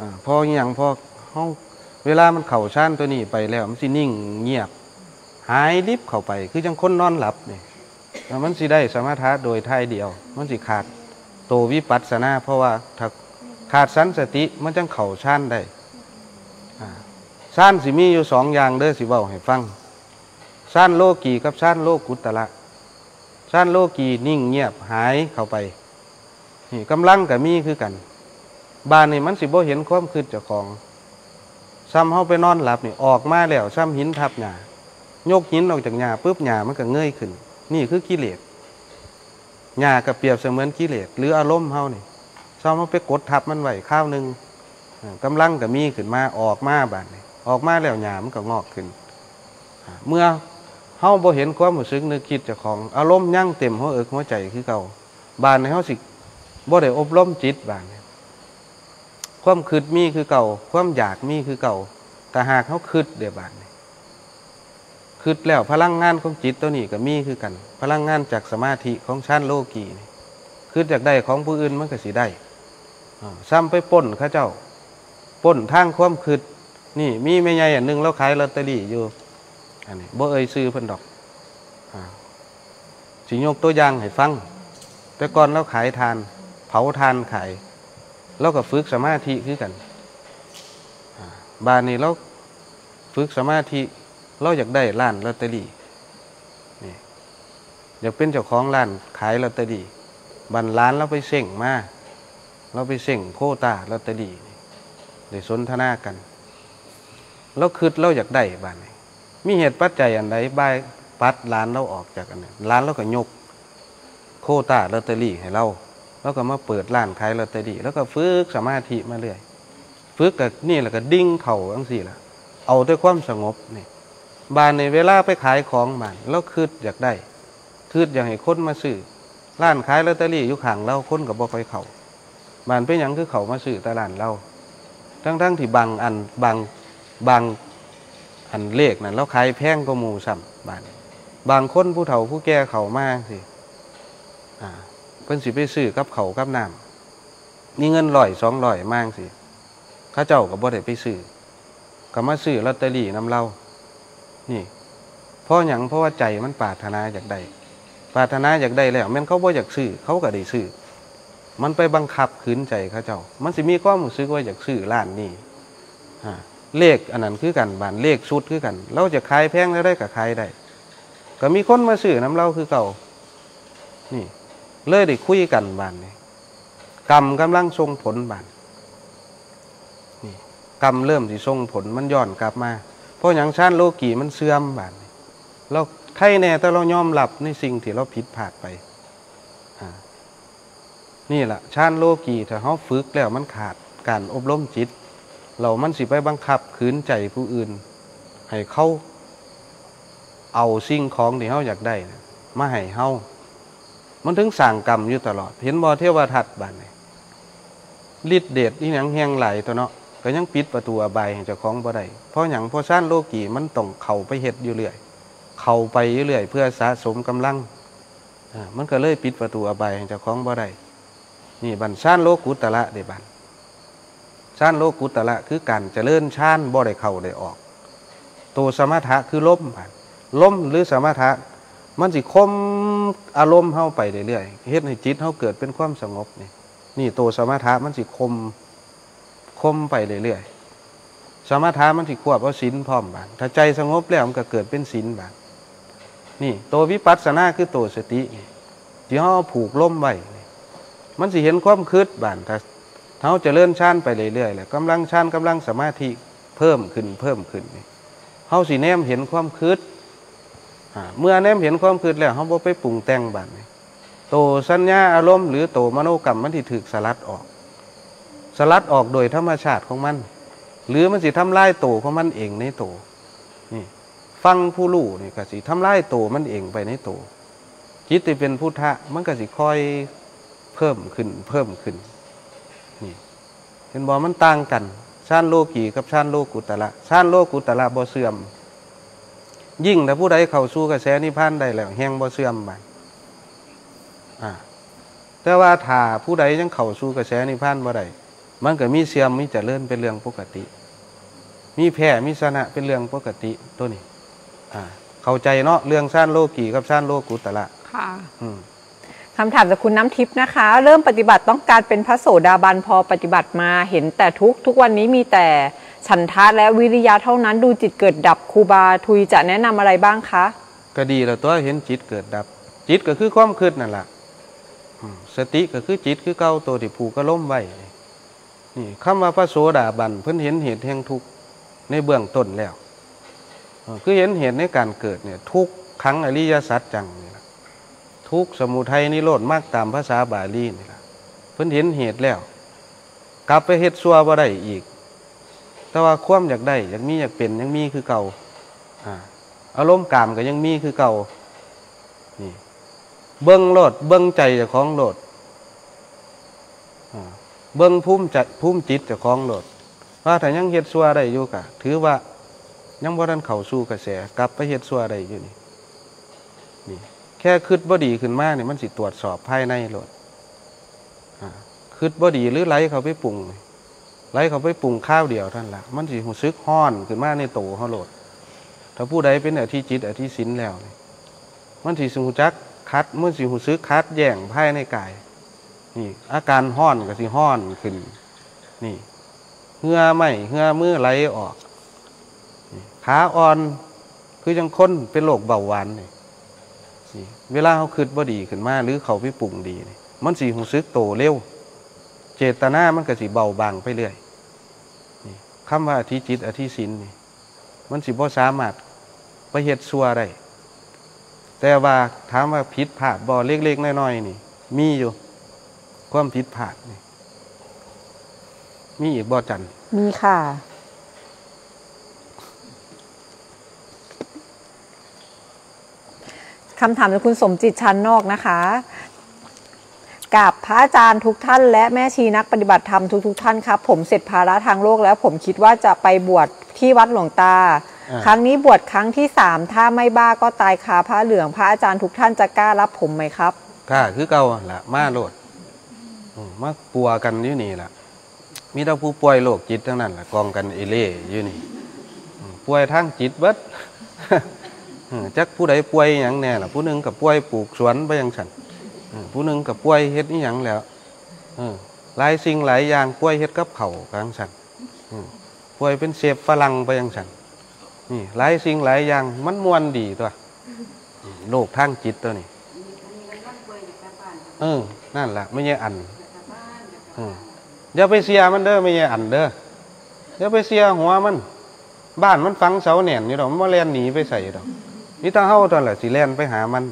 อาพออหย่างพอห้องเวลามันเข่าชั้นตัวนี้ไปแล้วมันสินิ่งเงียบ หายลิบเข้าไป คือจังคนนอนหลับนี่แล้วมันสิได้สมาธิโดยท่ายเดียว มันสิขาดโตวิปัสสนา เพราะว่าถ้าขาดสันสติมันจังเข่าชานได้อ่าชานสิมีอยู่สองอย่างเด้อสิเว้าให้ฟังชานโลกีกับชานโลกุตละชานโลกีนิ่งเงียบหายเข้าไปนี่กำลังกับมีคือกัน บ้านนี่มันสิบ่เห็นความคืดเจ้าของซ้ำเฮาไปนอนหลับนี่ออกมาแล้วซ้ำหินทับหญ้า โยกหินออกจากหญ้าปุ๊บหญ้ามันก็เงยขึ้น นี่คือกิเลสหญ้าก็เปรียบเสมือนกิเลสหรืออารมณ์เฮานี่ซ้ำเฮาไปกดทับมันไว้ข้าวหนึงอ่ากำลังก็มีขึ้นมาออกมาบาดนี่ออกมาแล้วหญ้ามันก็งอกขึ้น เมื่อเฮาบ่เห็นความรู้สึกนึกคิดจ้าของอารมณ์ยั่งเต็มหัวเอิกหัวใจคือเก่าบานในเฮาสิบ่ได้อบรมจิตบานความคืดมีคือเก่า ความอยากมีคือเก่า แต่หากเขาคืดเดี๋ยวบาน คืดแล้วพลังงานของจิตตัวนี้ก็มีคือกัน พลังงานจากสมาธิของชั้นโลกีคืดจากได้ของผู้อื่นมันก็สิได้ซ้ำไปป้นข้าเจ้าป้นทางความคืดนี่มีแม่ใหญ่อันหนึ่งแล้วขายลอตเตอรี่อยู่อันนี้บ่เอ่ยซื้อเพิ่นดอกอสิยกตัวอย่างให้ฟัง แต่ก่อนเราขายทาน เผาทานขายเราก็ฝึกสมาธิคือกันอ่าบานนี้เราฝึกสมาธิ เราอยากได้ร้านลอตเตอรี่นี่อยากเป็นเจ้าของร้านขายลอตเตอรี่บันร้านเราไปเส่งมาเราไปเส่งโคตาลอตเตอรี่นี่ได้สนทนากันเราคืดเราอยากได้บ้านมีเหตุปัจจัยอันใดบายปัดร้านเราออกจากอันนั้ร้านเราก็ยก โคตาลอตเตอรี่ให้เราแล้วก็มาเปิดร้านขายลอตเตอรี่แล้วก็ฝึกสมาธิมาเรื่อยฝึกกับนี่แหละก็ดิ้งเข่าทั้งสี่ละเอาด้วยความสงบนี่ บานในเวลาไปขายของบานแล้วคืดอยากได้คืดอยากให้คนมาซื้อร้านขายลอตเตอรี่อยู่ข้างเราคนกับบ่คอยเขาบานเป็นหยังคือเขามาซื้อต่ร้านเรา ทั้งๆที่บางอันบางบางอันเลขนั่นเราขายแพงก็มูซ้ำบานบางคนผู้เฒ่าผู้แก่เขามากสิอ่าเพิ่นสิไปซื้อกับเขากับน้ำนี่เงินร้อยสองร้อยมากสิข้าเจ้าก็บ่ได้ไปซื้อก็มาซื้อลอตเตอรี่นำเรา นี่เพราะหยังเพราะว่าใจมันปรารถนาอยากได้ปรารถนาอยากได้แล้วแม่นเขาบ่อยากซื้อเขาก็ได้ซื้อมันไปบังคับขืนใจเข้าเจ้า มันสิมีความรู้สึกว่าอยากซื้อร้านนี้อ่เลขอันนั้นคือกันบานเลขชุดคือกัน เราจะขายแพงแล้วได้ก็ขายได้ ก็มีคนมาซื้อน้ำเราคือเก่า นี่เลยได้คุยกันบานนี้กรรมกำลังส่งผลบานนี่กรรมเริ่มสิส่งผลมันย้อนกลับมา ราะอย่างชาติโลกีมันเสื่อมบานเราใครแน่แต่เรายอมรับในสิ่งที่เราผิดพลาดไป นี่แหละชาติโลกีถ้าเขาฝึกแล้วมันขาดการอบรมจิต เรามันสิไปบังคับขืนใจผู้อื่น ให้เขาเอาสิ่งของที่เขาอยากได้นะมาให้เขามันถึงสั่งกรรมอยู่ตลอด เห็นบอเทวทัตบ้านนี่ฤทธิเดชที่ยังแห้งไหลตัวเนาะ ก็ยังปิดประตูอบายให้เจ้าของบ่ได้เพราะอย่างเพราะซ่านโลกีมันต้องเข่าไปเฮ็ดอยู่เรื่อยเข่าไปอยู่เรื่อยเพื่อสะสมกำลังมันก็เลยปิดประตูอบายให้เจ้าของบ่ได้นี่บันซ่านโลกุตละเดบันซ่านโลกุตละคือการเจริญชานบ่ได้เข้าได้ออก ตัวสมถะคือล้มล้มหรือสมถะมันสิคมอารมณ์เฮาไปเรื่อยๆเฮ็ดให้จิตเฮาเกิดเป็นความสงบนี่นี่ตัวสมถะมันสิคม มไปเรื่อยๆสมถะมันสิควบเอาศีลพร้อมบานถ้าใจสงบแล้วมันก็เกิดเป็นศีลบานนี่ตัววิปัสสนาคือตัวสติที่เฮาผูกล่มไว้มันสิเห็นความคืดบานถ้าเฮาเจะเลื่อนชานไปเรื่อยๆแหละกำลังชานกำลังสมาธิเพิ่มขึ้นเพิ่มขึ้นเฮาสิแนมเห็นความคืดเมื่อแนมเห็นความคิดแล้วเขาบ่ไปปรุงแต่งบัดนี้โตสัญญาอารมณ์หรือโตมโนกรรมมันที่ถูกสลัดออก สลัดออกโดยธรรมชาติของมัน หรือมันสิทำลายโตของมันเองในโตนี่ฟังผู้รู้นี่ก็สิทำลายโตมันเองไปในโตจิตที่เป็นพุทธะมันก็สิค่อยเพิ่มขึ้นเพิ่มขึ้นนี่เห็นบอกมันต่างกันชานโลกีกับชานโลกุตละชานโลกุตละบ่เสื่อม ยิ่งถ้าผู้ใดเข้าสู่กระแสนิพพานได้แล้วแห้งบ่เสื่อมไปอ่าแต่ว่าถ้าผู้ใดยังเข้าสู่กระแสนิพพานบ่ได้ มันก็มีเสื่อมมีเจริญเป็นเรื่องปกติ มีแพ้มีชนะเป็นเรื่องปกติตัวนี้อ่าเข้าใจเนาะเรื่องซ่านโลกีกับซ่านโลกุตละค่ะอืมคำถามจากคุณน้ำทิพย์นะคะ เริ่มปฏิบัติต้องการเป็นพระโสดาบันพอปฏิบัติมาเห็นแต่ทุกข์ทุกวันนี้มีแต่ฉันทะและวิริยะเท่านั้นดูจิตเกิดดับครูบาทุยจะแนะนำอะไรบ้างคะก็ดีแล้วตัวเห็นจิตเกิดดับ จิตก็คือความคิดนั่นแหละอืมสติก็คือจิตคือเก้าตัวที่ผูกก็ล้มไว้ นี่คำว่าพระโสดาบันเพิ่นเห็นเหตุแห่งทุกข์ในเบื้องต้นแล้ว คือเห็นเหตุในการเกิดเนี่ยทุกขังอริยสัจจังนี่ละทุกข์สมุทัยนิโรธมรรคตามภาษาบาลีนี่ละเพิ่นเห็นเหตุแล้ว กลับไปเฮ็ดซัวบ่ได้อีก แต่ว่าความอยากได้อยากมีอยากเป็นยังมีคือเก่าอารมณ์กามก็ยังมีคือเก่านี่เบิ้งโลดเบิ้งใจจะคล้าของโลด เบิ้งภูมิใจภูมิจิตจะคล้องโลดว่าถ้ายังเฮ็ดซัวได้อยู่กะ ถือว่ายังบ่ทันเข้าสู่กระแส กลับไปเฮ็ดซัวได้อยู่นี่นี่ แค่คิดบ่ดีขึ้นมาเนี่ยมันสิตรวจสอบภายในโลดคิดบ่ดีหรือไหลเขาไปปรุงไหลเขาไปปรุงข้าวเดียวท่านละมันสิรู้สึกฮ้อนขึ้นมาในโตเฮาโลด ถ้าผู้ใดเป็นอธิจิตอธิสินแล้ว มันสิสูจักคัดมันสิหูซึกคัดแย่งภายในกาย นี่ อาการห้อนก็สิห้อนขึ้น นี่เหื่อไหมเหื่อมือไหลออกขาอ่อนคือจังค้นเป็นโรคเบาหวานนี่นเวลาเขาคืดบ่ดีขึ้นมา หรือเขาไปปรุงดีนี่มันสิหูซึกโตเร็ว เจตนามันก็สิเบาบางไปเรื่อยนี่คำว่าอธิจิตอธิสินนี่มันสิบ่สามารถไปเฮ็ดซัวได้แต่ว่าถามว่าผิดพลาดบ่เล็กๆน้อยๆนี่ มีอยู่ ความผิดพลาดนี่มีอีกบ่จันมีค่ะ คำถามจากคุณสมจิตชันนอกนะคะกับพระอาจารย์ทุกท่าน และแม่ชีนักปฏิบัติธรรมทุกๆท่านครับ ผมเสร็จภาระทางโลกแล้วผมคิดว่าจะไปบวชที่วัดหลวงตาอ่าครั้งนี้บวชครั้งที่สามถ้าไม่บ้าก็ตายคาพระเหลืองพระอาจารย์ทุกท่านจะกล้ารับผมไหมครับก็คือเก่าหั่นละมาโลดอื มมาปัวกันอยู่นี่ล่ะมีแต่ผู้ป่วยโรคจิตทั้งนั้นล่ะกองกันเอเล่อยู่นี่อืมป่วยทางจิตเบิดอืมจักผู้ใดป่วยหยังแน่ล่ะผู้หนึงกับป่วยปลูกสวนไปยังฉันอืมผู้หนึงกับป่วยเฮ็ดอีหยังแล้วเออหลายสิ่งหลายอย่างป่วยเฮ็ดกับเขาวกลางฉันอืมป่วยเป็นเสพฝรั่งไปยังฉันนี่หลายสิ่งหลายอย่างมันมวนดีตัวอืมโรคทางจิตตัวนี้เออนั่นแหละไม่ใช่อัน เอย่าไปเสียมันเด้อไม่ใช่อันเด้ออย่าไปเสียหัวมัน บ้านมันฝังเสาแหน่นอยู่ดอกมันบ่แล่นหนีไปใส่ดอกนี่ถ้าเฮาตอนแหละสิแล่นไปหามัน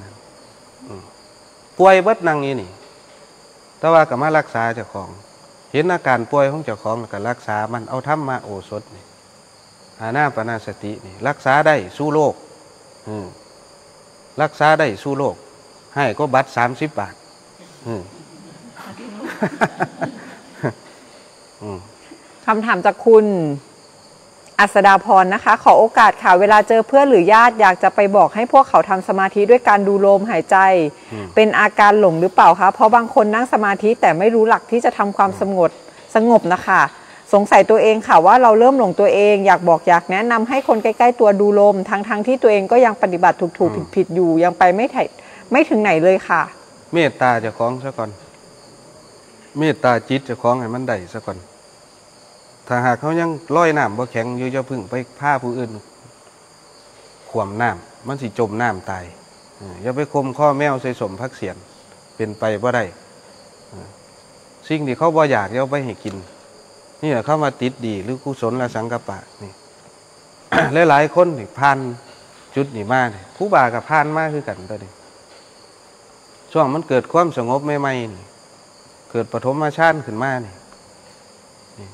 ป่วยเบิดนังอยู่นี่ แต่ว่าก็มารักษาเจ้าของ เห็นอาการป่วยของเจ้าของก็รักษามันเอาธรรมาโอสถนี่หาหน้าปนาสตินี่ รักษาได้สู้โลกรักษาได้สู้โลกให้ก็บัตรสามสิบบาท อืม คำถามจากคุณ อัสดาพรนะคะ ขอโอกาสค่ะเวลาเจอเพื่อนหรือญาติอยากจะไปบอกให้พวกเขาทำสมาธิด้วยการดูลมหายใจอืมเป็นอาการหลงหรือเปล่าคะเพราะบางคนนั่งสมาธิแต่ไม่รู้หลักที่จะทำความสงบสงบนะคะสงสัยตัวเองค่ะว่าเราเริ่มหลงตัวเองอยากบอกอยากแนะนำให้คนใกล้ๆตัวดูลมทั้งๆที่ตัวเองก็ยังปฏิบัติถูกๆผิดๆอยู่ยังไปไม่ถึงไม่ถึงไหนเลยค่ะ เมตตาเจ้าของซะก่อน เมตตาจิตเจ้าของให้มันได้ซะก่อน ถ้าหากเขายังร้อยน้ำบ่แข็งอยู่จะพึ่งไปผ้าผู้อื่นขวมน้ำมันสิจมน้ำตายเอออย่าไปคมข้อแมวใส่สมพักเสียนเป็นไปบ่ได้สิ่งที่เขาบ่อยากอย่าเอาไปให้กิน นี่แหละเข้ามาติดดีหรือกุศลและสังกปะนี่หลายๆคนนี่ผ่านจุดนี่มาเนี่ยผู้บากับผ่านมากคือกันตัวนี้ช่วงมันเกิดความสงบใหม่ๆนี่ เกิดปฐมฌานขึ้นมานี่นี่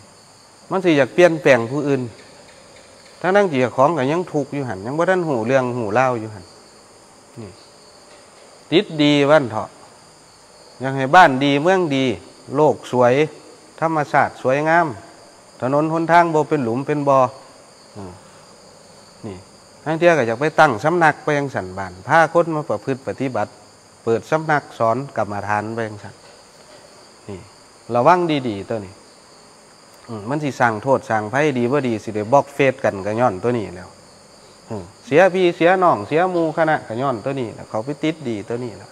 มันสิอยากเปลี่ยนแปลงผู้อื่นทั้งนั่งจีของก็ยังถูกอยู่หันยังว่าท่านหูเรื่องหูเล่าอยู่หันนี่ติดดีวันเถาะยังให้บ้านดีเมืองดี โลกสวย ธรรมชาติสวยงาม ถนนหนทางโบเป็นหลุมเป็นบอ่อนี่ทั้งเที่ยก็อยากไปตั้งสำนักไปยังสันบานพาคนมาประพฤติปฏิบัติ เปิดสำนักสอนกรรมฐานไปยังสัน ระวังดีๆตัวนี้มันสิสั่งโทษสั่งไพ่ดีว่าดีสิได้บล็อกเฟซกันก็ย้อนตัวนี้แล้วเสียพี่เสียน้องเสียมูคณะก็ย้อนตัวนี้แล้วเขาไปติดดีตัวนี้แล้ว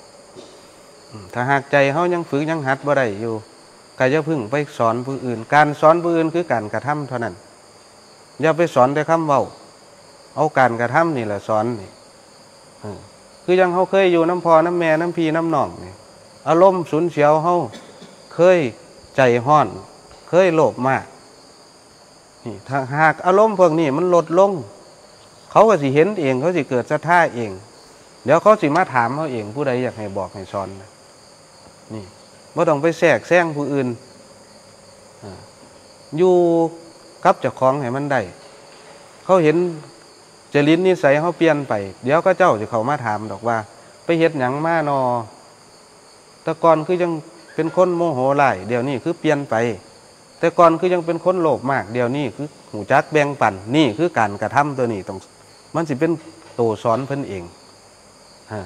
ถ้าหากใจเฮายังฝึกยังหัดบ่ได้อยู่ก็อย่าเพึ่งไปสอนผู้อื่น การสอนผู้อื่นคือการกระทำเท่านั้นอย่าไปสอนแต่คำเว้า เอาการกระทำนี่แหละสอนนี่คือยังเฮาเคยอยู่น้ำพอน้ำแม่น้ำพีน้ำน้องนี่อารมณ์สุนเสียวเฮาเคย ใจห้อน เคยโลภมากนี่ถ้าหากอารมณ์พวกนี้มันลดลง เขาก็สิเห็นเอง เขาสิเกิดศรัทธาเอง เดี๋ยวเขาสิมาถามเขาเอง ผู้ใดอยากให้บอกให้สอนนี่ไม่ต้องไปแทรกแซงผู้อื่นอยู่กับเจ้าของให้มันได้เขาเห็นจริตนิสัยเขาเปลี่ยนไป เดี๋ยวก็เจ้าจะเขามาถามดอกว่า ไปเฮ็ดหยังมานอแต่ก่อนคือยัง เป็นคนโมโหหลายเดี๋ยวนี้คือเปลี่ยนไป แต่ก่อนคือยังเป็นคนโลภมาก เดี๋ยวนี้คือหูจักแบ่งปันนี่คือการกระทำตัวนี้ต้องมันสิเป็นโตสอนเพิ่นเองฮะ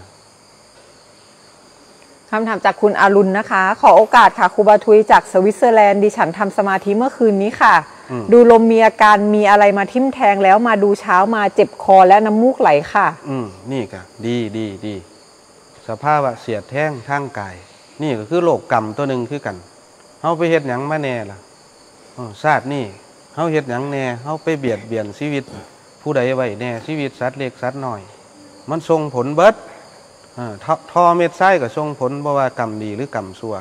คำถามจากคุณอารุณนะคะ ขอโอกาสค่ะครูบาทุยจากสวิตเซอร์แลนด์ดิฉันทำสมาธิเมื่อคืนนี้ค่ะอืมดูลมมีอาการมีอะไรมาทิ่มแทงแล้วมาดูเช้ามาเจ็บคอและน้ำมูกไหลค่ะ อืมนี่ก็ดีดีดีสภาพอะเสียดแท่งทางกาย นี่ก็คือโรคกรรมตัวหนึ่งคือกันเฮาไปเฮ็ดหยังมาแน่ล่ะชาตินี่เฮาเฮ็ดหยังแน่เฮาไปเบียดเบียนชีวิต ผู้ใดไว้แน่ชีวิตสัตว์เล็กสัตว์น้อย มันส่งผลเบิดอ่าทอทอเม็ดไส้ก็ส่งผลบ่ว่ากรรมดีหรือกรรมชั่ว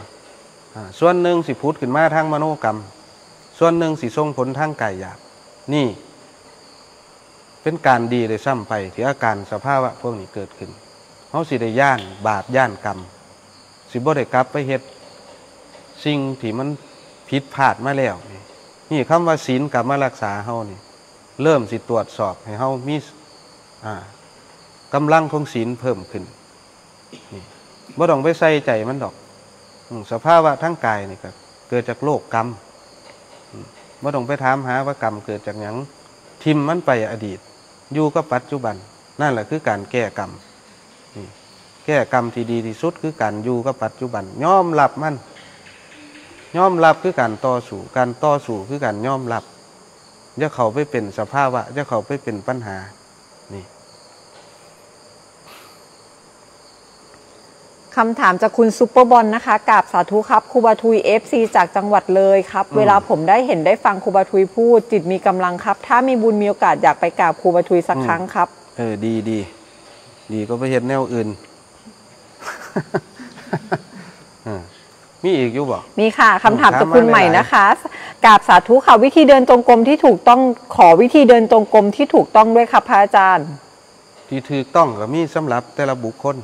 ส่วนหนึ่งสิพุทธขึ้นมาทางมโนกรรม ส่วนหนึ่งสิส่งผลทางกายหยาบนี่ เป็นการดีเลยซ้ำไปที่อาการสภาพะพวกนี้เกิดขึ้นเขาสิได้ย่านบาปย่านกรรม สิบ่ได้กลับไปเฮ็ดสิ่งที่มันผิดพลาดมาแล้ว นี่นี่คำว่าศีลกลับมารักษาเฮานี่ เริ่มสิตรวจสอบให้เฮามีอ่ากำลังของศีลเพิ่มขึ้นนี่บ่ต้องไปใส่ใจมันดอกสภาพวะทั้งกายนี่ก็เกิดจากโลกกรรมบ่ต้องไปถามหาว่ากรรมเกิดจากหยังทิมมันไปอดีต อยู่กับปัจจุบัน นั่นแหละคือการแก้กรรมนี่ ก้กรรมที่ดีที่สุดคือการอยู่กับปัจจุบันยอมรับมันยอมรับคือการต่อสู้การต่อสู้คือการยอมรับอย่าเขาไปเป็นสภาวะอย่าเขาไปเป็นปัญหานี่คำถามจากคุณซุปเปอร์บอลนะคะกราบสาธุครับครูบาทุย FC จากจังหวัดเลยครับอืมเวลาผมได้เห็นได้ฟังครูบาทุยพูด จิตมีกำลังครับ ถ้ามีบุญมีโอกาสอยากไปกราบครูบาทุยสักครั้งครับ เออดีดีดีก็ไปเห็นแนวอื่นเออ มีอีกอยู่บ่นี่ค่ะคำถามถามจากคุณมาใหม่หลายๆนะคะกราบสาธุค่ะ วิธีเดินตรงกรมที่ถูกต้องขอวิธีเดินตรงกรมที่ถูกต้องด้วยครับพระอาจารย์ ที่ถูกต้องก็มีสำหรับแต่ละบุคคล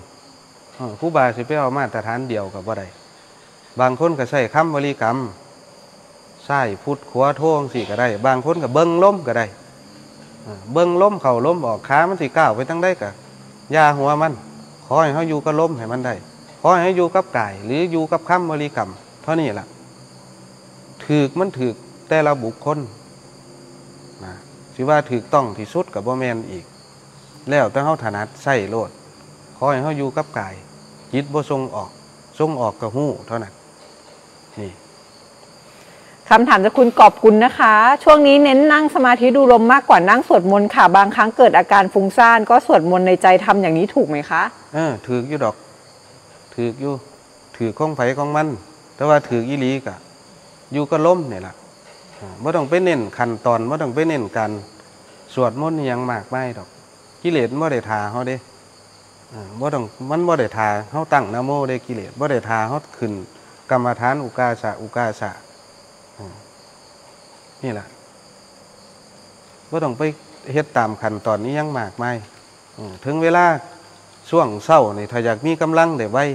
เออครูบาสิไปเอามาตรฐานเดียวกับว่าใดบางคนก็ใช้คำบริกรรมใส่พุทธขวาโท่งสิก็ได้ บางคนก็เบิ้งล้มก็ได้เออเบิ้งล้มเข่าล้มออกขามันสิก้าวไปทั้งได้กะยาหัวมัน ขอให้เขาอยู่กับล้มให้มันได้ขอให้เขาอยู่กับกาย หรืออยู่กับคำบริกรรมเท่านี้แหละถือกมันถือกแต่ละบุคคลนะสิว่าถือต้องที่สุดกับบ่แมนอีก แล้วแต่เขาถนัดใส่โลดขอให้เขาอยู่กับกายจิตบ่ทรงออกทรงออกกับหู้เท่านั้น คำถามจากคุณกอบกุลนะคะ ช่วงนี้เน้นนั่งสมาธิดูลมมากกว่านั่งสวดมนต์ค่ะ บางครั้งเกิดอาการฟุ้งซ่าน ก็สวดมนต์ในใจทำอย่างนี้ถูกไหมคะเออถืออยู่ดอก ถืออยู่ ถือของไผของมัน แต่ว่าถือกอีลีกะอยู่ก็ล้มเนี่ยล่ะอ่าบ่ต้องไปเน้นขั้นตอนบ่ต้องไปเน้นการสวดมนต์ยังมากไม่ดอก กิเลสบ่ได้ทาเฮาเด้อ่าบ่ต้องมันบ่ได้ทาเฮาตั้งนโมได้กิเลสบ่ได้ทาเฮาขึ้น กรรมฐานอุกาสะอุกาสะ นี่แหละบ่าต้องไปเฮ็ดตามขั้นตอนนี้ยังมากไม่อืมถึงเวลาช่วงเศร้านี่ถ้าอยากมีกำลังได้ไว้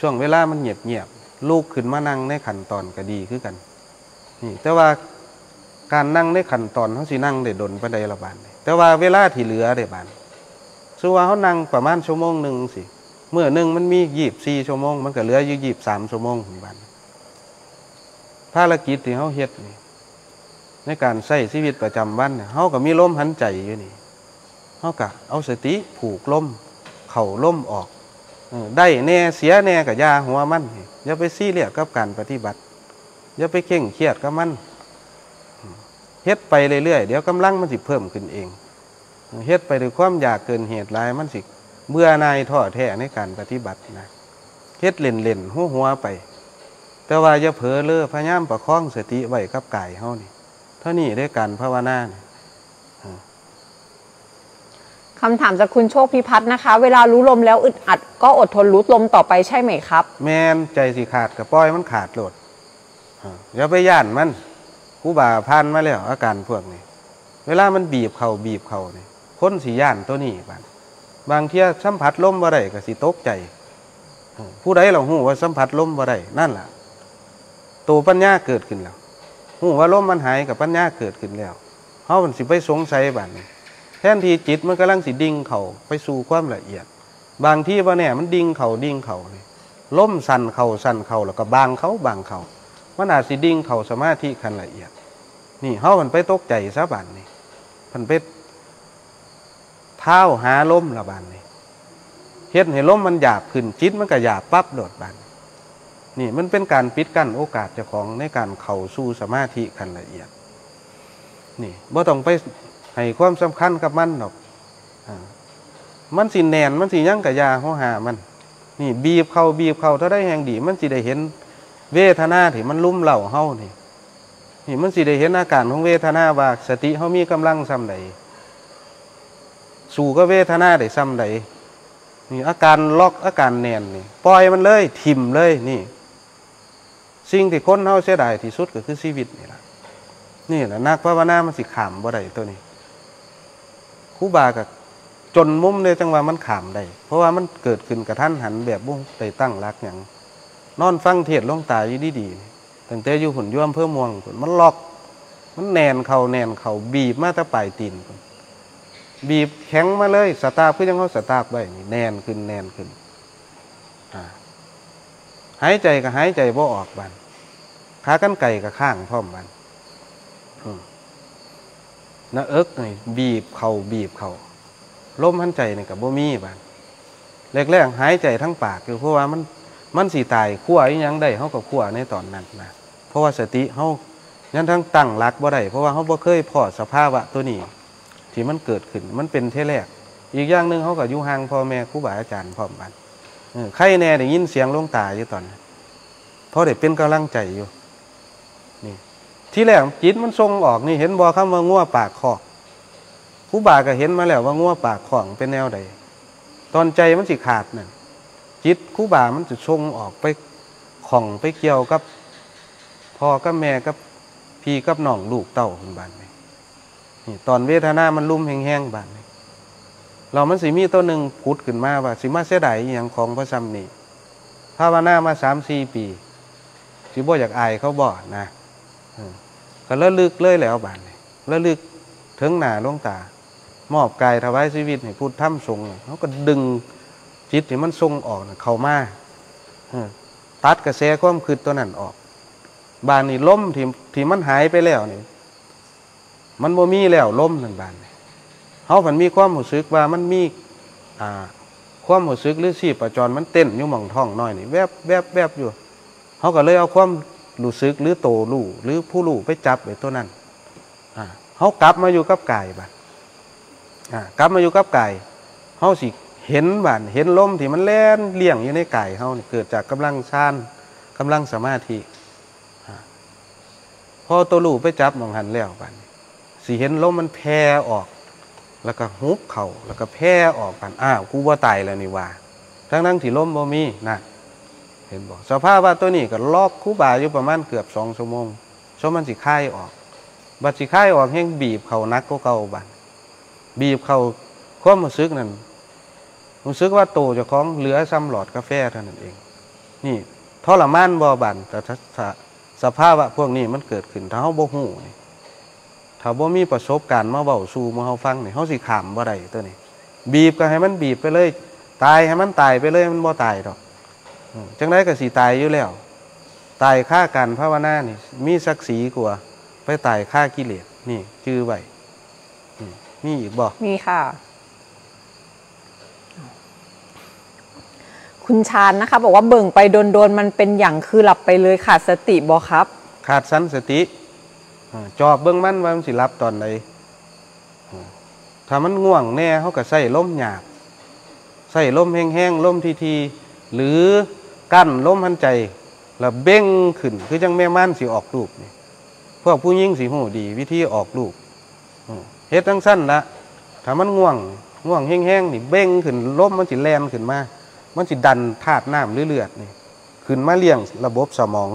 ช่วงเวลามันเงียบเงียบๆลูกขึ้นมานั่งในขั้นตอนก็ดีคือกัน นี่ แต่ว่าการนั่งในขั้นตอนเขาสินั่งได้ดนประใดละบานแต่ว่าเวลาที่เหลือได้บานสว่าเขานั่งประมาณชั่วโมงหนึ่งสิเมื่อหนึ่งมันมียีบสี่ชั่วโมง มันก็เหลืออยู่ยีบสามชั่วโมงของบาน ภารกิจที่เขาเฮ็ดนี่ในการใช้ชีวิตประจำวันเนี่ยเขาก็มีลมหันใจอยู่นี่เขากะเอาสติผูกลมเข่าล่มออกได้แน่เสียแน่กับยาหัวมันอย่าไปซี่เรียสกับการปฏิบัติอย่าไปเข่งเครียดกับมันเฮ็ดไปเรื่อยๆเดี๋ยวกำลังมันสิเพิ่มขึ้นเองเฮ็ดไปด้วยความอยากเกินเหตุลายมันสิเบื่อหนายท้อแท้ในการปฏิบัตินะเฮ็ดเล่นเล่นหัวหัวๆไป แต่ว่าอย่าเผลอเลอพยายามประคองสติไว้กับกายเฮานี่เท่านี้ได้การภาวนานี่คำถามจากคุณโชคพิพัฒน์นะคะ เวลารู้ลมแล้วอึดอัด ก็อดทนรู้ลมต่อไปใช่ไหมครับ แม่นใจสิขาดกับปล่อยมันขาดโลดอ่าอย่าไปย่านมันครูบาพันมาแล้วอาการพวกนี้ เวลามันบีบเขาบีบเขานี่คนสิย่านตัวนี้บางบางเที่ยสัมผัสลมบ่ได้ก็สิตกใจอ่าผู้ใดเราหูว่าสัมผัสลมบ่ได้นั่นล่ะ ตัวปัญญาเกิดขึ้นแล้วหูว่าลมมันหายกับปัญญาเกิดขึ้นแล้วเฮามันสิไปสงสัยบัดนี้แทนที่จิตมันกำลังสิดิ่งเขาไปสู่ความละเอียด บางที่ว่าเนี่ยมันดิ่งเขาดิ่งเขานี่ล่มสั่นเขาสั่นเขาแล้วก็บางเขาบางเขามันอาจสิดิ่งเขาสมาธิคันละเอียด นี่เฮามันไปตกใจซะบานนี่มันไปเท้าหาล้มละบานนี่เฮ็ดให้ล้มมันหยาบขึ้นจิตมันก็หยาบปั๊บโดดบาน นี่มันเป็นการปิดกั้นโอกาสเจ้าของในการเข้าสู่สมาธิคันละเอียด นี่บ่ต้องไปให้ความสำคัญกับมันหรอกอมันสิแนนมันสิยั่งกับยาหัวหามัน นี่บีบเขาบีบเขาถ้าได้แห่งดี มันสิได้เห็น เวทนาที่มันลุ่มเหล่าเฮานี่นี่มันสิได้เห็นอาการของเวทนาว่าสติเฮามีกำลังซ้ำใดสู่ก็เวทนาได้ซ้ำใดนี่อาการล็อกอาการแน่นนี่ปล่อยมันเลยทิมเลยนี่ สิ่งที่คนเฮาเสียดายที่สุดก็คือชีวิตนี่แหละนี่แหละนักภาวนามันสิขามบ่ได้ตัวนี้ครูบากับจนมุมเลยจังว่ามันขามได้เพราะว่ามันเกิดขึ้นกับท่านหันแบบบุ้งไปตั้งรักอย่างนอนฟังเทศลงตาอยู่ดีๆตั้งแต่อยู่หุ่นย่วมเพื่อมวงพุ่นมันล็อก มันแนนเขาแนนเขาบีบมาแตะปลายตีนพุ่นบีบแข็งมาเลยสตาร์คือยังเขาสตาร์ไว้นี่แนนขึ้นแนนขึ้น หายใจก็หายใจบ่ออกบันขากันไก่กับข้างพร้อมบันหน้าเอิกนี่บีบเขาบีบเขาลมหันใจนี่กับบ่มีบานแรกๆหายใจทั้งปากคือเพราะว่ามันมันสีตายขั้วยังได้เขากับขั้วในตอนนั้นนะเพราะว่าสติเขายันทั้งตั้งรักบ่ได้เพราะว่าเขาบ่เคยพอสภาวะตัวนี้ ที่มันเกิดขึ้นมันเป็นเทแรก อีกอย่างหนึ่งเขาก็อยู่ห่างพ่อแม่ครูบาอาจารย์พร้อมกัน ใครแน่ได้ยินเสียงลวงตาอยู่ตอนนั้เพราะได้เป็นกำลังใจอยู่ นี่ ที่แรกจิตมันทรงออกนี่เห็นบอคำว่างัวปากคอกครูบาก็เห็นมาแล้วว่างัวปากของเป็นแนวใด ตอนใจมันสิขาดนั่นจิตครูบามันจะทรงออกไปของไปเกี่ยวกับพ่อกับแม่กับพี่กับน้องลูกเต้าคนบ้านนี่นี่ตอนเวทนามันลุ่มแห้งๆบ้านนี่ เรามันสิมีตัวหนึ่งพุดขึ้นมาว่าสิมาเสียดายอย่างของพระซัมนี่ภาวนามาสามสี่ปีสิบ่อยากอายเขาบ่นะก็ระลึกเลยแล้วบานนี้ระลึกถึงหนาลวงตา มอบกายถวายชีวิตให้พุทธถ้ำทรงเขาก็ดึงจิตที่มันทรงออกเข้ามาตัดกระแสความคืดตัวนั้นออก บานนี้ล้มที่ที่มันหายไปแล้วนี่มันบ่มีแล้วล้มนั่นบานนี เขาผันมีความรู้สึกว่ามันมีอ่าความรู้สึกหรือชีประจรมันเต้นอยู่หม่องท้องน้อยนี่แวบแวบแวบอยู่เขาก็เลยเอาความรู้สึกหรือโตรู้หรือผู้รู้ไปจับไว้ตัวนั้นเขากลับมาอยู่กับกายบัดอ่ากลับมาอยู่กับกายเขาสิเห็นบัดเห็นลมที่มันแล่นเลี่ยงอยู่ในกายเขาเกิดจากกำลังชานกำลังสมาธิพอตัวรู้ไปจับมองหันแล้วบัดสิเห็นลมมันแผ่ออก แล้วก็ฮุบเข่าแล้วก็แผ่ออกกันอ้าวกูว่าตายแล้วนี่ว่าทั้งทั้งๆที่ลมบ่มีนะเห็นบอกสภาพว่าตัวนี้ก็ลอกคู่บาอยู่ประมาณเกือบสองชั่วโมงชั่วมันสิค่ายออกบัดสิค่ายออกแห้งบีบเขานักก็เก่าบัดบีบเขาความรู้สึกนั่นรู้สึกว่าโตจะคล้าของเหลือซ้ำหลอดกาแฟเท่านั้นเอง นี่ทรมานบอบันแต่สภาพะพวกนี้มันเกิดขึ้นถ้าเขาบ่หูนี่ ถ้าบ่มีประสบการณ์มาเบาสู่มาเขาฟังนี่เขาสิขามบ่ได้ตัวนี้ บีบก็ให้มันบีบไปเลย ตายให้มันตายไปเลยมันบ่ตายดอกอืมจังได้ก็สีตายอยู่แล้ว ตายฆ่ากันภาวนานี่ มีศักดิ์ศรีกว่า ไปตายฆ่ากิเลสนี่จื้อไว้อืมมีอีกบ่มีค่ะ คุณชานนะคะ บอกว่าเบิ่งไปโดนๆมันเป็นอย่างคือหลับไปเลยขาดสติบอครับ ขาดสันสติอ่า จอบเบื้องมันว่ามันสิรับตอนใดถ้ามันง่วงแน่เขาก็ใส่ล่มหยาบใส่ล่มแห้งๆล่มทีๆหรือกั้นลมหันใจแล้วเบ้งขึ้น คือจังแม่ม่านสิออกลูกนี่พวกผู้หญิงสิหูดี วิธีออกลูกเฮ็ดทั้งสั้นละถ้ามันง่วงง่วงแห้งๆนี่เบ้งขึ้นลมมันสิแลนขึ้นมา มันสิดันธาตุน้ำหรือเลือดนี่ขึ้นมาเลี้ยงระบบสมอง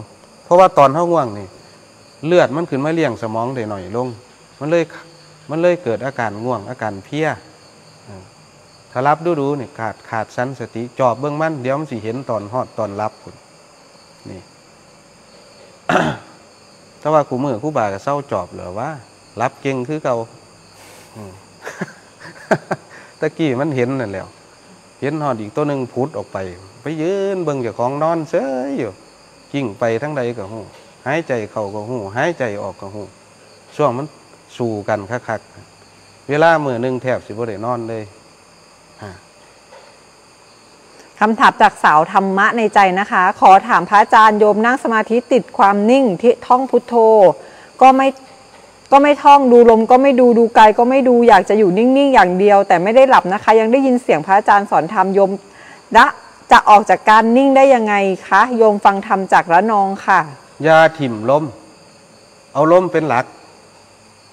เพราะว่าตอนเฮาง่วงนี่ เลือดมันขึ้นมาเลี้ยงสมองได้หน่อยลง มันเลยมันเลยเกิดอาการง่วงอาการเพลียถ้ารับดูดูนี่ขาดขาดสันสติจอบเบื้องมันเดี๋ยวมันสิเห็นตอนฮอดตอนรับคุณนี่แต่ว่ากูมือกูบ่าก็เศร้าจอบเหรอว่า รับเก่งคือเก่าตะกี้มันเห็นนั่นแล้ว เห็นหอดอีกตัวหนึ่งพุดออกไป ไปยืนเบิ่งจ้าของนอนเฉยอยู่กิ่งไปทั้งใดก็หู หายใจเข้าก็หูหายใจออกก็หูช่วงมันสู่กันคักๆเวลามือหนึ่งแทบสิบ่ได้นอนเลยอ่าคำถามจากสาวธรรมะในใจนะคะ ขอถามพระอาจารย์โยมนั่งสมาธิติดความนิ่งที่ท่องพุทโธ ก็ไม่ก็ไม่ท่องดูลมก็ไม่ดูดูกายก็ไม่ดูอยากจะอยู่นิ่งๆอย่างเดียว แต่ไม่ได้หลับนะคะ ยังได้ยินเสียงพระอาจารย์สอนธรรมโยมและจะออกจากการนิ่งได้ยังไงคะโยมฟังธรรมจากระนองค่ะ ยาถิ่มลมเอาลมเป็นหลัก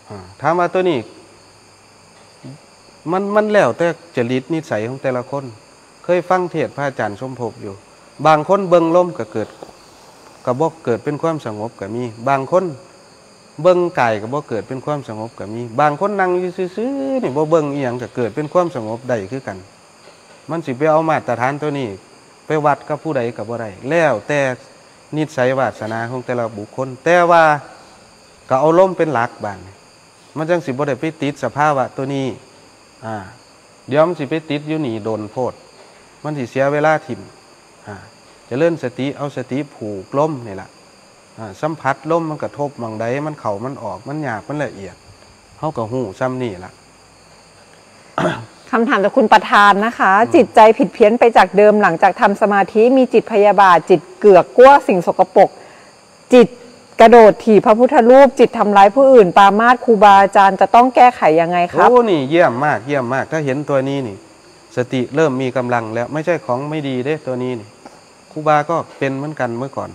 อ่าถามว่าตัวนี้ มันมันแล้วแต่จริตนิสัยของแต่ละคน เคยฟังเทศพระอาจารย์สมภพอยู่ บางคนเบิงลมก็เกิดกระบอกเกิดเป็นความสงบก็มี บางคนเบิงกายก็บ่เกิดเป็นความสงบก็มี บางคนนั่งอยู่ซื่อๆนี่บ่เบิงอีหยังก็เกิดเป็นความสงบได้คือกัน มันสิไปเอามาตรฐานตัวนี้ ไปวัดกับผู้ใดกับบ่ได้แล้วแต่ นิสัยวาสนาของแต่ละบุคคล แต่ว่าก็เอาลมเป็นหลักบานมันจังสิบ่ได้ไปติดสภาวะตัวนี้อ่าเดี๋ยวมันสิไปติดอยู่นี่โดนโพด มันสิเสียเวลาถิ่มอ่าจะเลื่อนสติเอาสติผูกล้มนี่แหละอ่าสัมผัสล้มมันกระทบมองใดมันเข่ามันออกมันหยาบมันละเอียดเขากับหูซ้ำนี่ละ คำถามจากคุณประธานนะคะ จิตใจผิดเพี้ยนไปจากเดิมหลังจากทำสมาธิมีจิตพยาบาท จิตเกือกกลัวสิ่งสกปรกจิตกระโดดถีบพระพุทธรูป จิตทำร้ายผู้อื่น ปามาสครูบาอาจารย์จะต้องแก้ไขยังไงครับโอ้นี่เยี่ยมมากเยี่ยมมาก ถ้าเห็นตัวนี้นี่ สติเริ่มมีกำลังแล้วไม่ใช่ของไม่ดีเด้ตัวนี้นี่ครูบาก็เป็นเหมือนกันเมื่อก่อน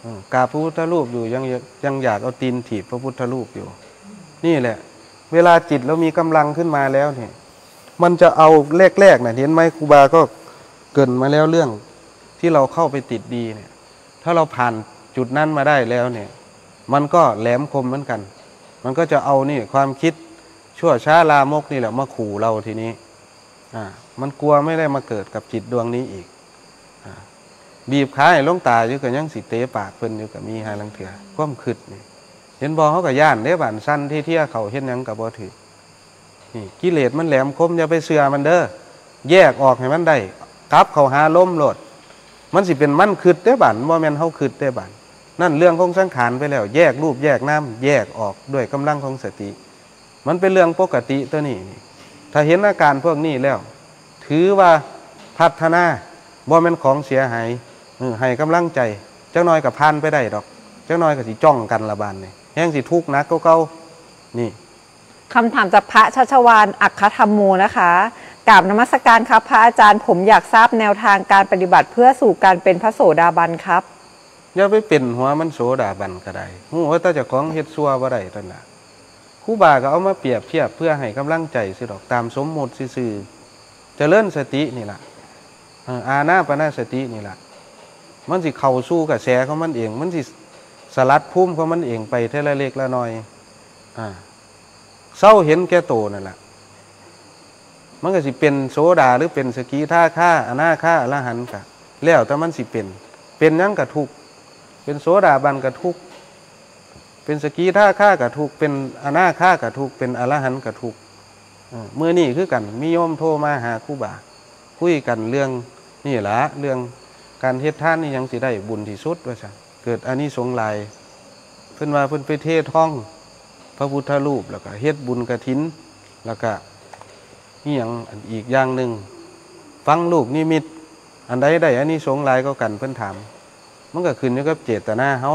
เออกราบพระพุทธรูปอยู่ยังยังอยากเอาตีนถีบพระพุทธรูปอยู่ นี่แหละ เวลาจิตเรามีกำลังขึ้นมาแล้วเนี่ย มันจะเอาแรกๆนะเห็นไหมครูบาก็เกินมาแล้วเรื่องที่เราเข้าไปติดดีเนี่ย ถ้าเราผ่านจุดนั้นมาได้แล้วเนี่ย มันก็แหลมคมเหมือนกัน มันก็จะเอานี่ความคิดชั่วช้าลามกนี่แหละมาขู่เราทีนี้ อ่า มันกลัวไม่ได้มาเกิดกับจิตดวงนี้อีกอบีบขาให้ลงตาอยู่กับยังสิเตะปากเพิ่นอยู่กับมีหาลังเถื่อความคืดนี่เห็นบอเขากับย่านเด้บานสั้นที่เที่ยเขาเห็นยังกับบ่ถือ นี่กิเลสมันแหลมคมอย่าไปเสือมันเด้อแยกออกให้มันได้กลับเขาหาล้มโลด มันสิเป็นมันคืดเด้บานบ่แมนเฮาคืดเด้บานนั่นเรื่องของสังขารไปแล้ว แยกรูปแยกน้ำแยกออกด้วยกำลังของสติ มันเป็นเรื่องปกติตัวนี้ ถ้าเห็นอาการพวกนี้แล้ว ถือว่าพัฒนาบ่แม่นของเสียหายให้กำลังใจเจ้าน้อยกับพานไปได้ดอก เจ้าน้อยกับสิจ้องกันละบานนี่แห้งสิทุกนักเก่าๆนี่ คำถามจากพระชัชวานอัคคธรรมโมนะคะกราบนมัสการครับ พระอาจารย์ผมอยากทราบแนวทางการปฏิบัติเพื่อสู่การเป็นพระโสดาบันครับอย่าไปเป็นหัวมันโสดาบันก็ได้หูว่าแต่เจะของเฮ็ดซัวบ่ได้ตอนน่ะครูบาก็เอามาเปรียบเทียบเพื่อให้กำลังใจสิดอกตามสมมุติซื่อๆเจริญสตินี่ละอาณาปณะสตินี่ละมันสิเข้าสู้กับแสของมันเอง มันสิสลัดพุ่มของมันเองไปเท่าเล็กละน้อย อ่า เศร้าเห็นแก่โตนั่นแหละมันก็สิเป็นโสดาหรือเป็นสกีท่าค่าอนาค่าอรหันต์กะแล้วแต่มันสิเป็น เป็นยังกะทุก เป็นโสดาบันกะทุก เป็นสกีท่าค่ากะทุก เป็นอนาค่ากะทุก เป็นอรหันต์กะทุกเมื่อนี่คือกันมีโยมโทรมาหาครูบาคุยกันเรื่องนี่ละเรื่องการเฮ็ดท่านนี่ยังสิได้บุญที่สุดว่าซั่เกิดอันนี้สงหลายเพิ่นว่าเพิ่นไปเทศท่อง พระพุทธรูปแล้วก็เฮ็ดบุญกระถิน แล้วก็นี่ยังอีกอย่างหนึ่งฟังลูกนิมิต อันใดได้อันนี้สงลายก็กันเพิ่อนถาม มันก็ขึ้นอยู่กับเจตนาเฮา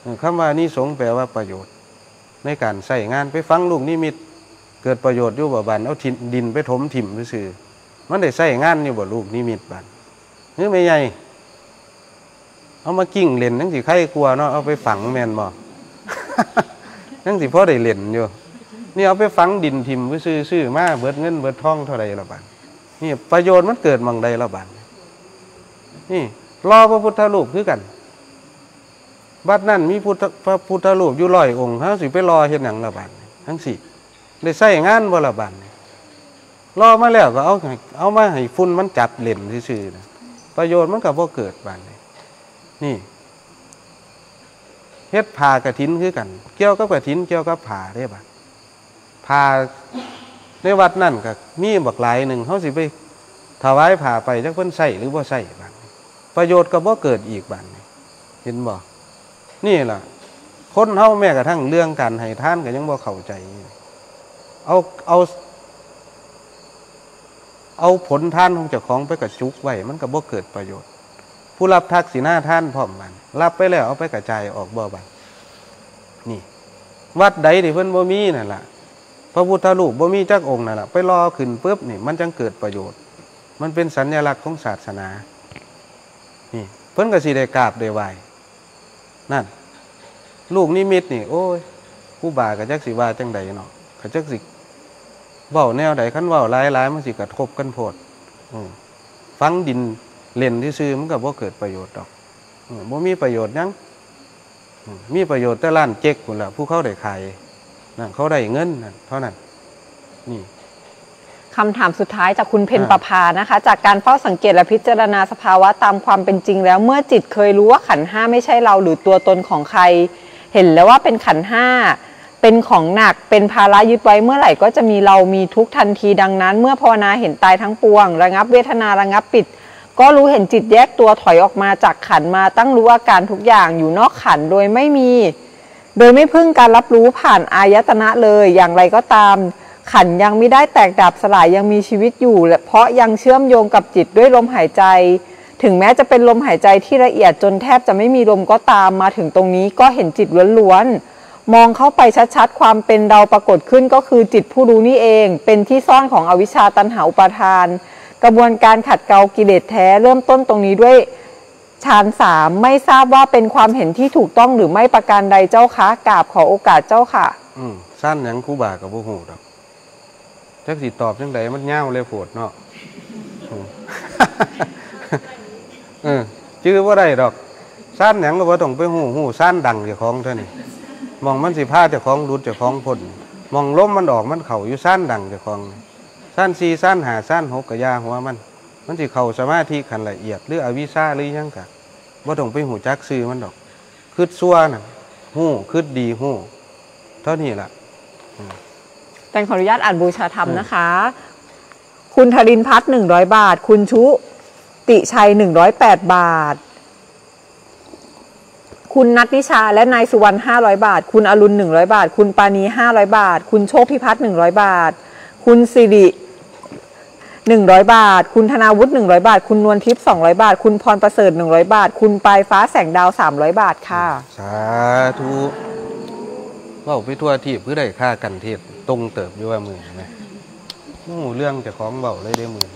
เออคำว่านี่สงแปลว่าประโยชน์ ในการใส่งานไปฟังลูกนิมิต เกิดประโยชน์อยู่บ่บันเอาทินดินไปถมถิ่มซื่อมันได้ใส่งานอยู่บ่ลูกนิมิตบันนี่ไม่ใหญ่เอามากิ้งเล่นจังสิใครกลัวเนาะเอาไปฝังแมนบ่ จังสิพ่อได้เล่นอยู่นี่เอาไปฝังดินทิมไว้ซื้อซื้อมาเบิดเงินเบิดทองเท่าไรละบาทนี่ประโยชน์มันเกิดมองใดละบาทนี่รอพระพุทธรูปคือกันบัดนั้นมีพุทธพระพุทธรูปอยู่ร้อยองค์เฮาสิไปรอเฮ็ดหยังละบาททั้งสี่ได้ใช้งานบ่ละบาทรอมาแล้วก็เอาเอามาให้ฝุ่นมันจับเล่นซื่อประโยชน์มันก็บ่เกิดบาดนี้นี่ เฮ็ดผ่ากระถินคือกัน เกี่ยวกับกระถินเกี่ยวกับผ่าได้บาดผ่าในวัดนั่นก็มีบักหลายหนึ่งเขาสิไปถวายผ่าไปจักเพิ่นใส่หรือบ่ใส่บาดนี้ประโยชน์ก็บ่เกิดอีกบาดนี้เห็นบ่นี่ล่ะ คนเฮาแม้กระทั่งเรื่องการให้ท่านก็ยังบ่เข้าใจ เอาเอาเอาผลท่านของเจ้าของไปกระจุกไว้มันก็บ่เกิดประโยชน์ ผู้รับทักษิณาท่านพร้อมมัน รับไปแล้วเอาไปกระจายออกบ่บันนี่ วัดใดที่เพิ่อนบ่มีนั่นล่ะพระพุทธรูปบ่มีจักองค์นั่นล่ะไปรอขึ้นปุ๊บนี่ มันจังเกิดประโยชน์ มันเป็นสัญลักษณ์ของศาสนา นี่ เพิ่นก็สิได้กราบได้ไหวนั่น ลูกนิมิตนี่ โอ้ยผู้บาก็จักสิว่าจังใดเนาะก็จักสิเว้าแนวใดคันเว้าหลายๆมันสิกระทบกันโพดฟังดินเล่นที่ซื้อมันก็บ่เกิดประโยชน์ดอก บ่มีประโยชน์หยังอืมมีประโยชน์แต่ล้านเจ๊กพุ่นล่ะผู้เขาได้ขายนั่นเขาได้เงินนั่นเท่านั้นนี่คำถามสุดท้ายจากคุณเพนอ่าประภานะคะ จากการเฝ้าสังเกตและพิจารณาสภาวะตามความเป็นจริงแล้ว เมื่อจิตเคยรู้ว่าขันธ์ห้าไม่ใช่เราหรือตัวตนของใคร เห็นแล้วว่าเป็นขันธ์ห้าเป็นของหนักเป็นภาระยึดไว้เมื่อไหร่ก็จะมีเรามีทุกข์ทันทีดังนั้น เมื่อภาวนาเห็นตายทั้งปวง ระงับเวทนาระงับปิด ก็รู้เห็นจิตแยกตัวถอยออกมาจากขันมาตั้งรู้อาการทุกอย่างอยู่นอกขันโดยไม่มี โดยไม่พึ่งการรับรู้ผ่านอายตนะเลยอย่างไรก็ตาม ขันยังไม่ได้แตกดับสลายยังมีชีวิตอยู่เพราะยังเชื่อมโยงกับจิตด้วยลมหายใจ ถึงแม้จะเป็นลมหายใจที่ละเอียดจนแทบจะไม่มีลมก็ตามมาถึงตรงนี้ก็เห็นจิตล้วนๆมองเข้าไปชัดๆ ความเป็นเราปรากฏขึ้นก็คือจิตผู้รู้นี่เอง เป็นที่ซ่อนของอวิชชาตันหาอุปาทาน กระบวนการขัดเกลากิเลสแท้ เริ่มต้นตรงนี้ด้วยฌานสามไม่ทราบว่าเป็นความเห็นที่ถูกต้องหรือไม่ประการใดเจ้าคะกราบขอโอกาสเจ้าค่ะ อืมสั้นหยังครูบากับบ่ฮู้ดอกจักสิตอบจังไดมันเง่าวเลยโพดเนาะอืม เออจื้อบ่าได้ดอกสั้นหยังก็บ่ต้องไปฮู้ฮู้สั้นดังเจ้าของเท่านี้มองมันสิพาเจ้าของรุดเจ้าของพ้นมองล้มมันออกมันเข้าอยู่สั้นดังเจ้าของ สั้น4สั้น5สั้น6ก็อยาหัวมัน มันสิเข้าสมาธิขันละเอียด หรืออวิชาหรือยังกะบ่ต้องไปหูจักซื่อมันดอกคิดซัวน่ะฮู้คิดดีฮู้เท่านี้ละแต่ขออนุญาตอ่านบูชาธรรมนะคะ คุณธรินพัฒน์หนึ่งร้อยบาท คุณชุติชัยหนึ่งร้อยแปดบาท คุณนัทนิชาและนายสุวรรณห้าร้อยบาท คุณอรุณหนึ่งร้อยบาท คุณปานีห้าร้อยบาท คุณโชคพิพัฒน์หนึ่งร้อยบาท คุณสิริ หนึ่งร้อยบาท คุณธนาวุฒิหนึ่งร้อยบาท คุณนวลทิพย์สองร้อยบาท คุณพรประเสริฐหนึ่งร้อยบาท คุณปลายฟ้าแสงดาวสามร้อยบาทค่ะ สาธุเว้าไปทั่วที่เพื่อได้ค่ากันเทศตรงเติบอยู่ว่ามือไหมมู่เรื่องจะของเบาเลยได้มือ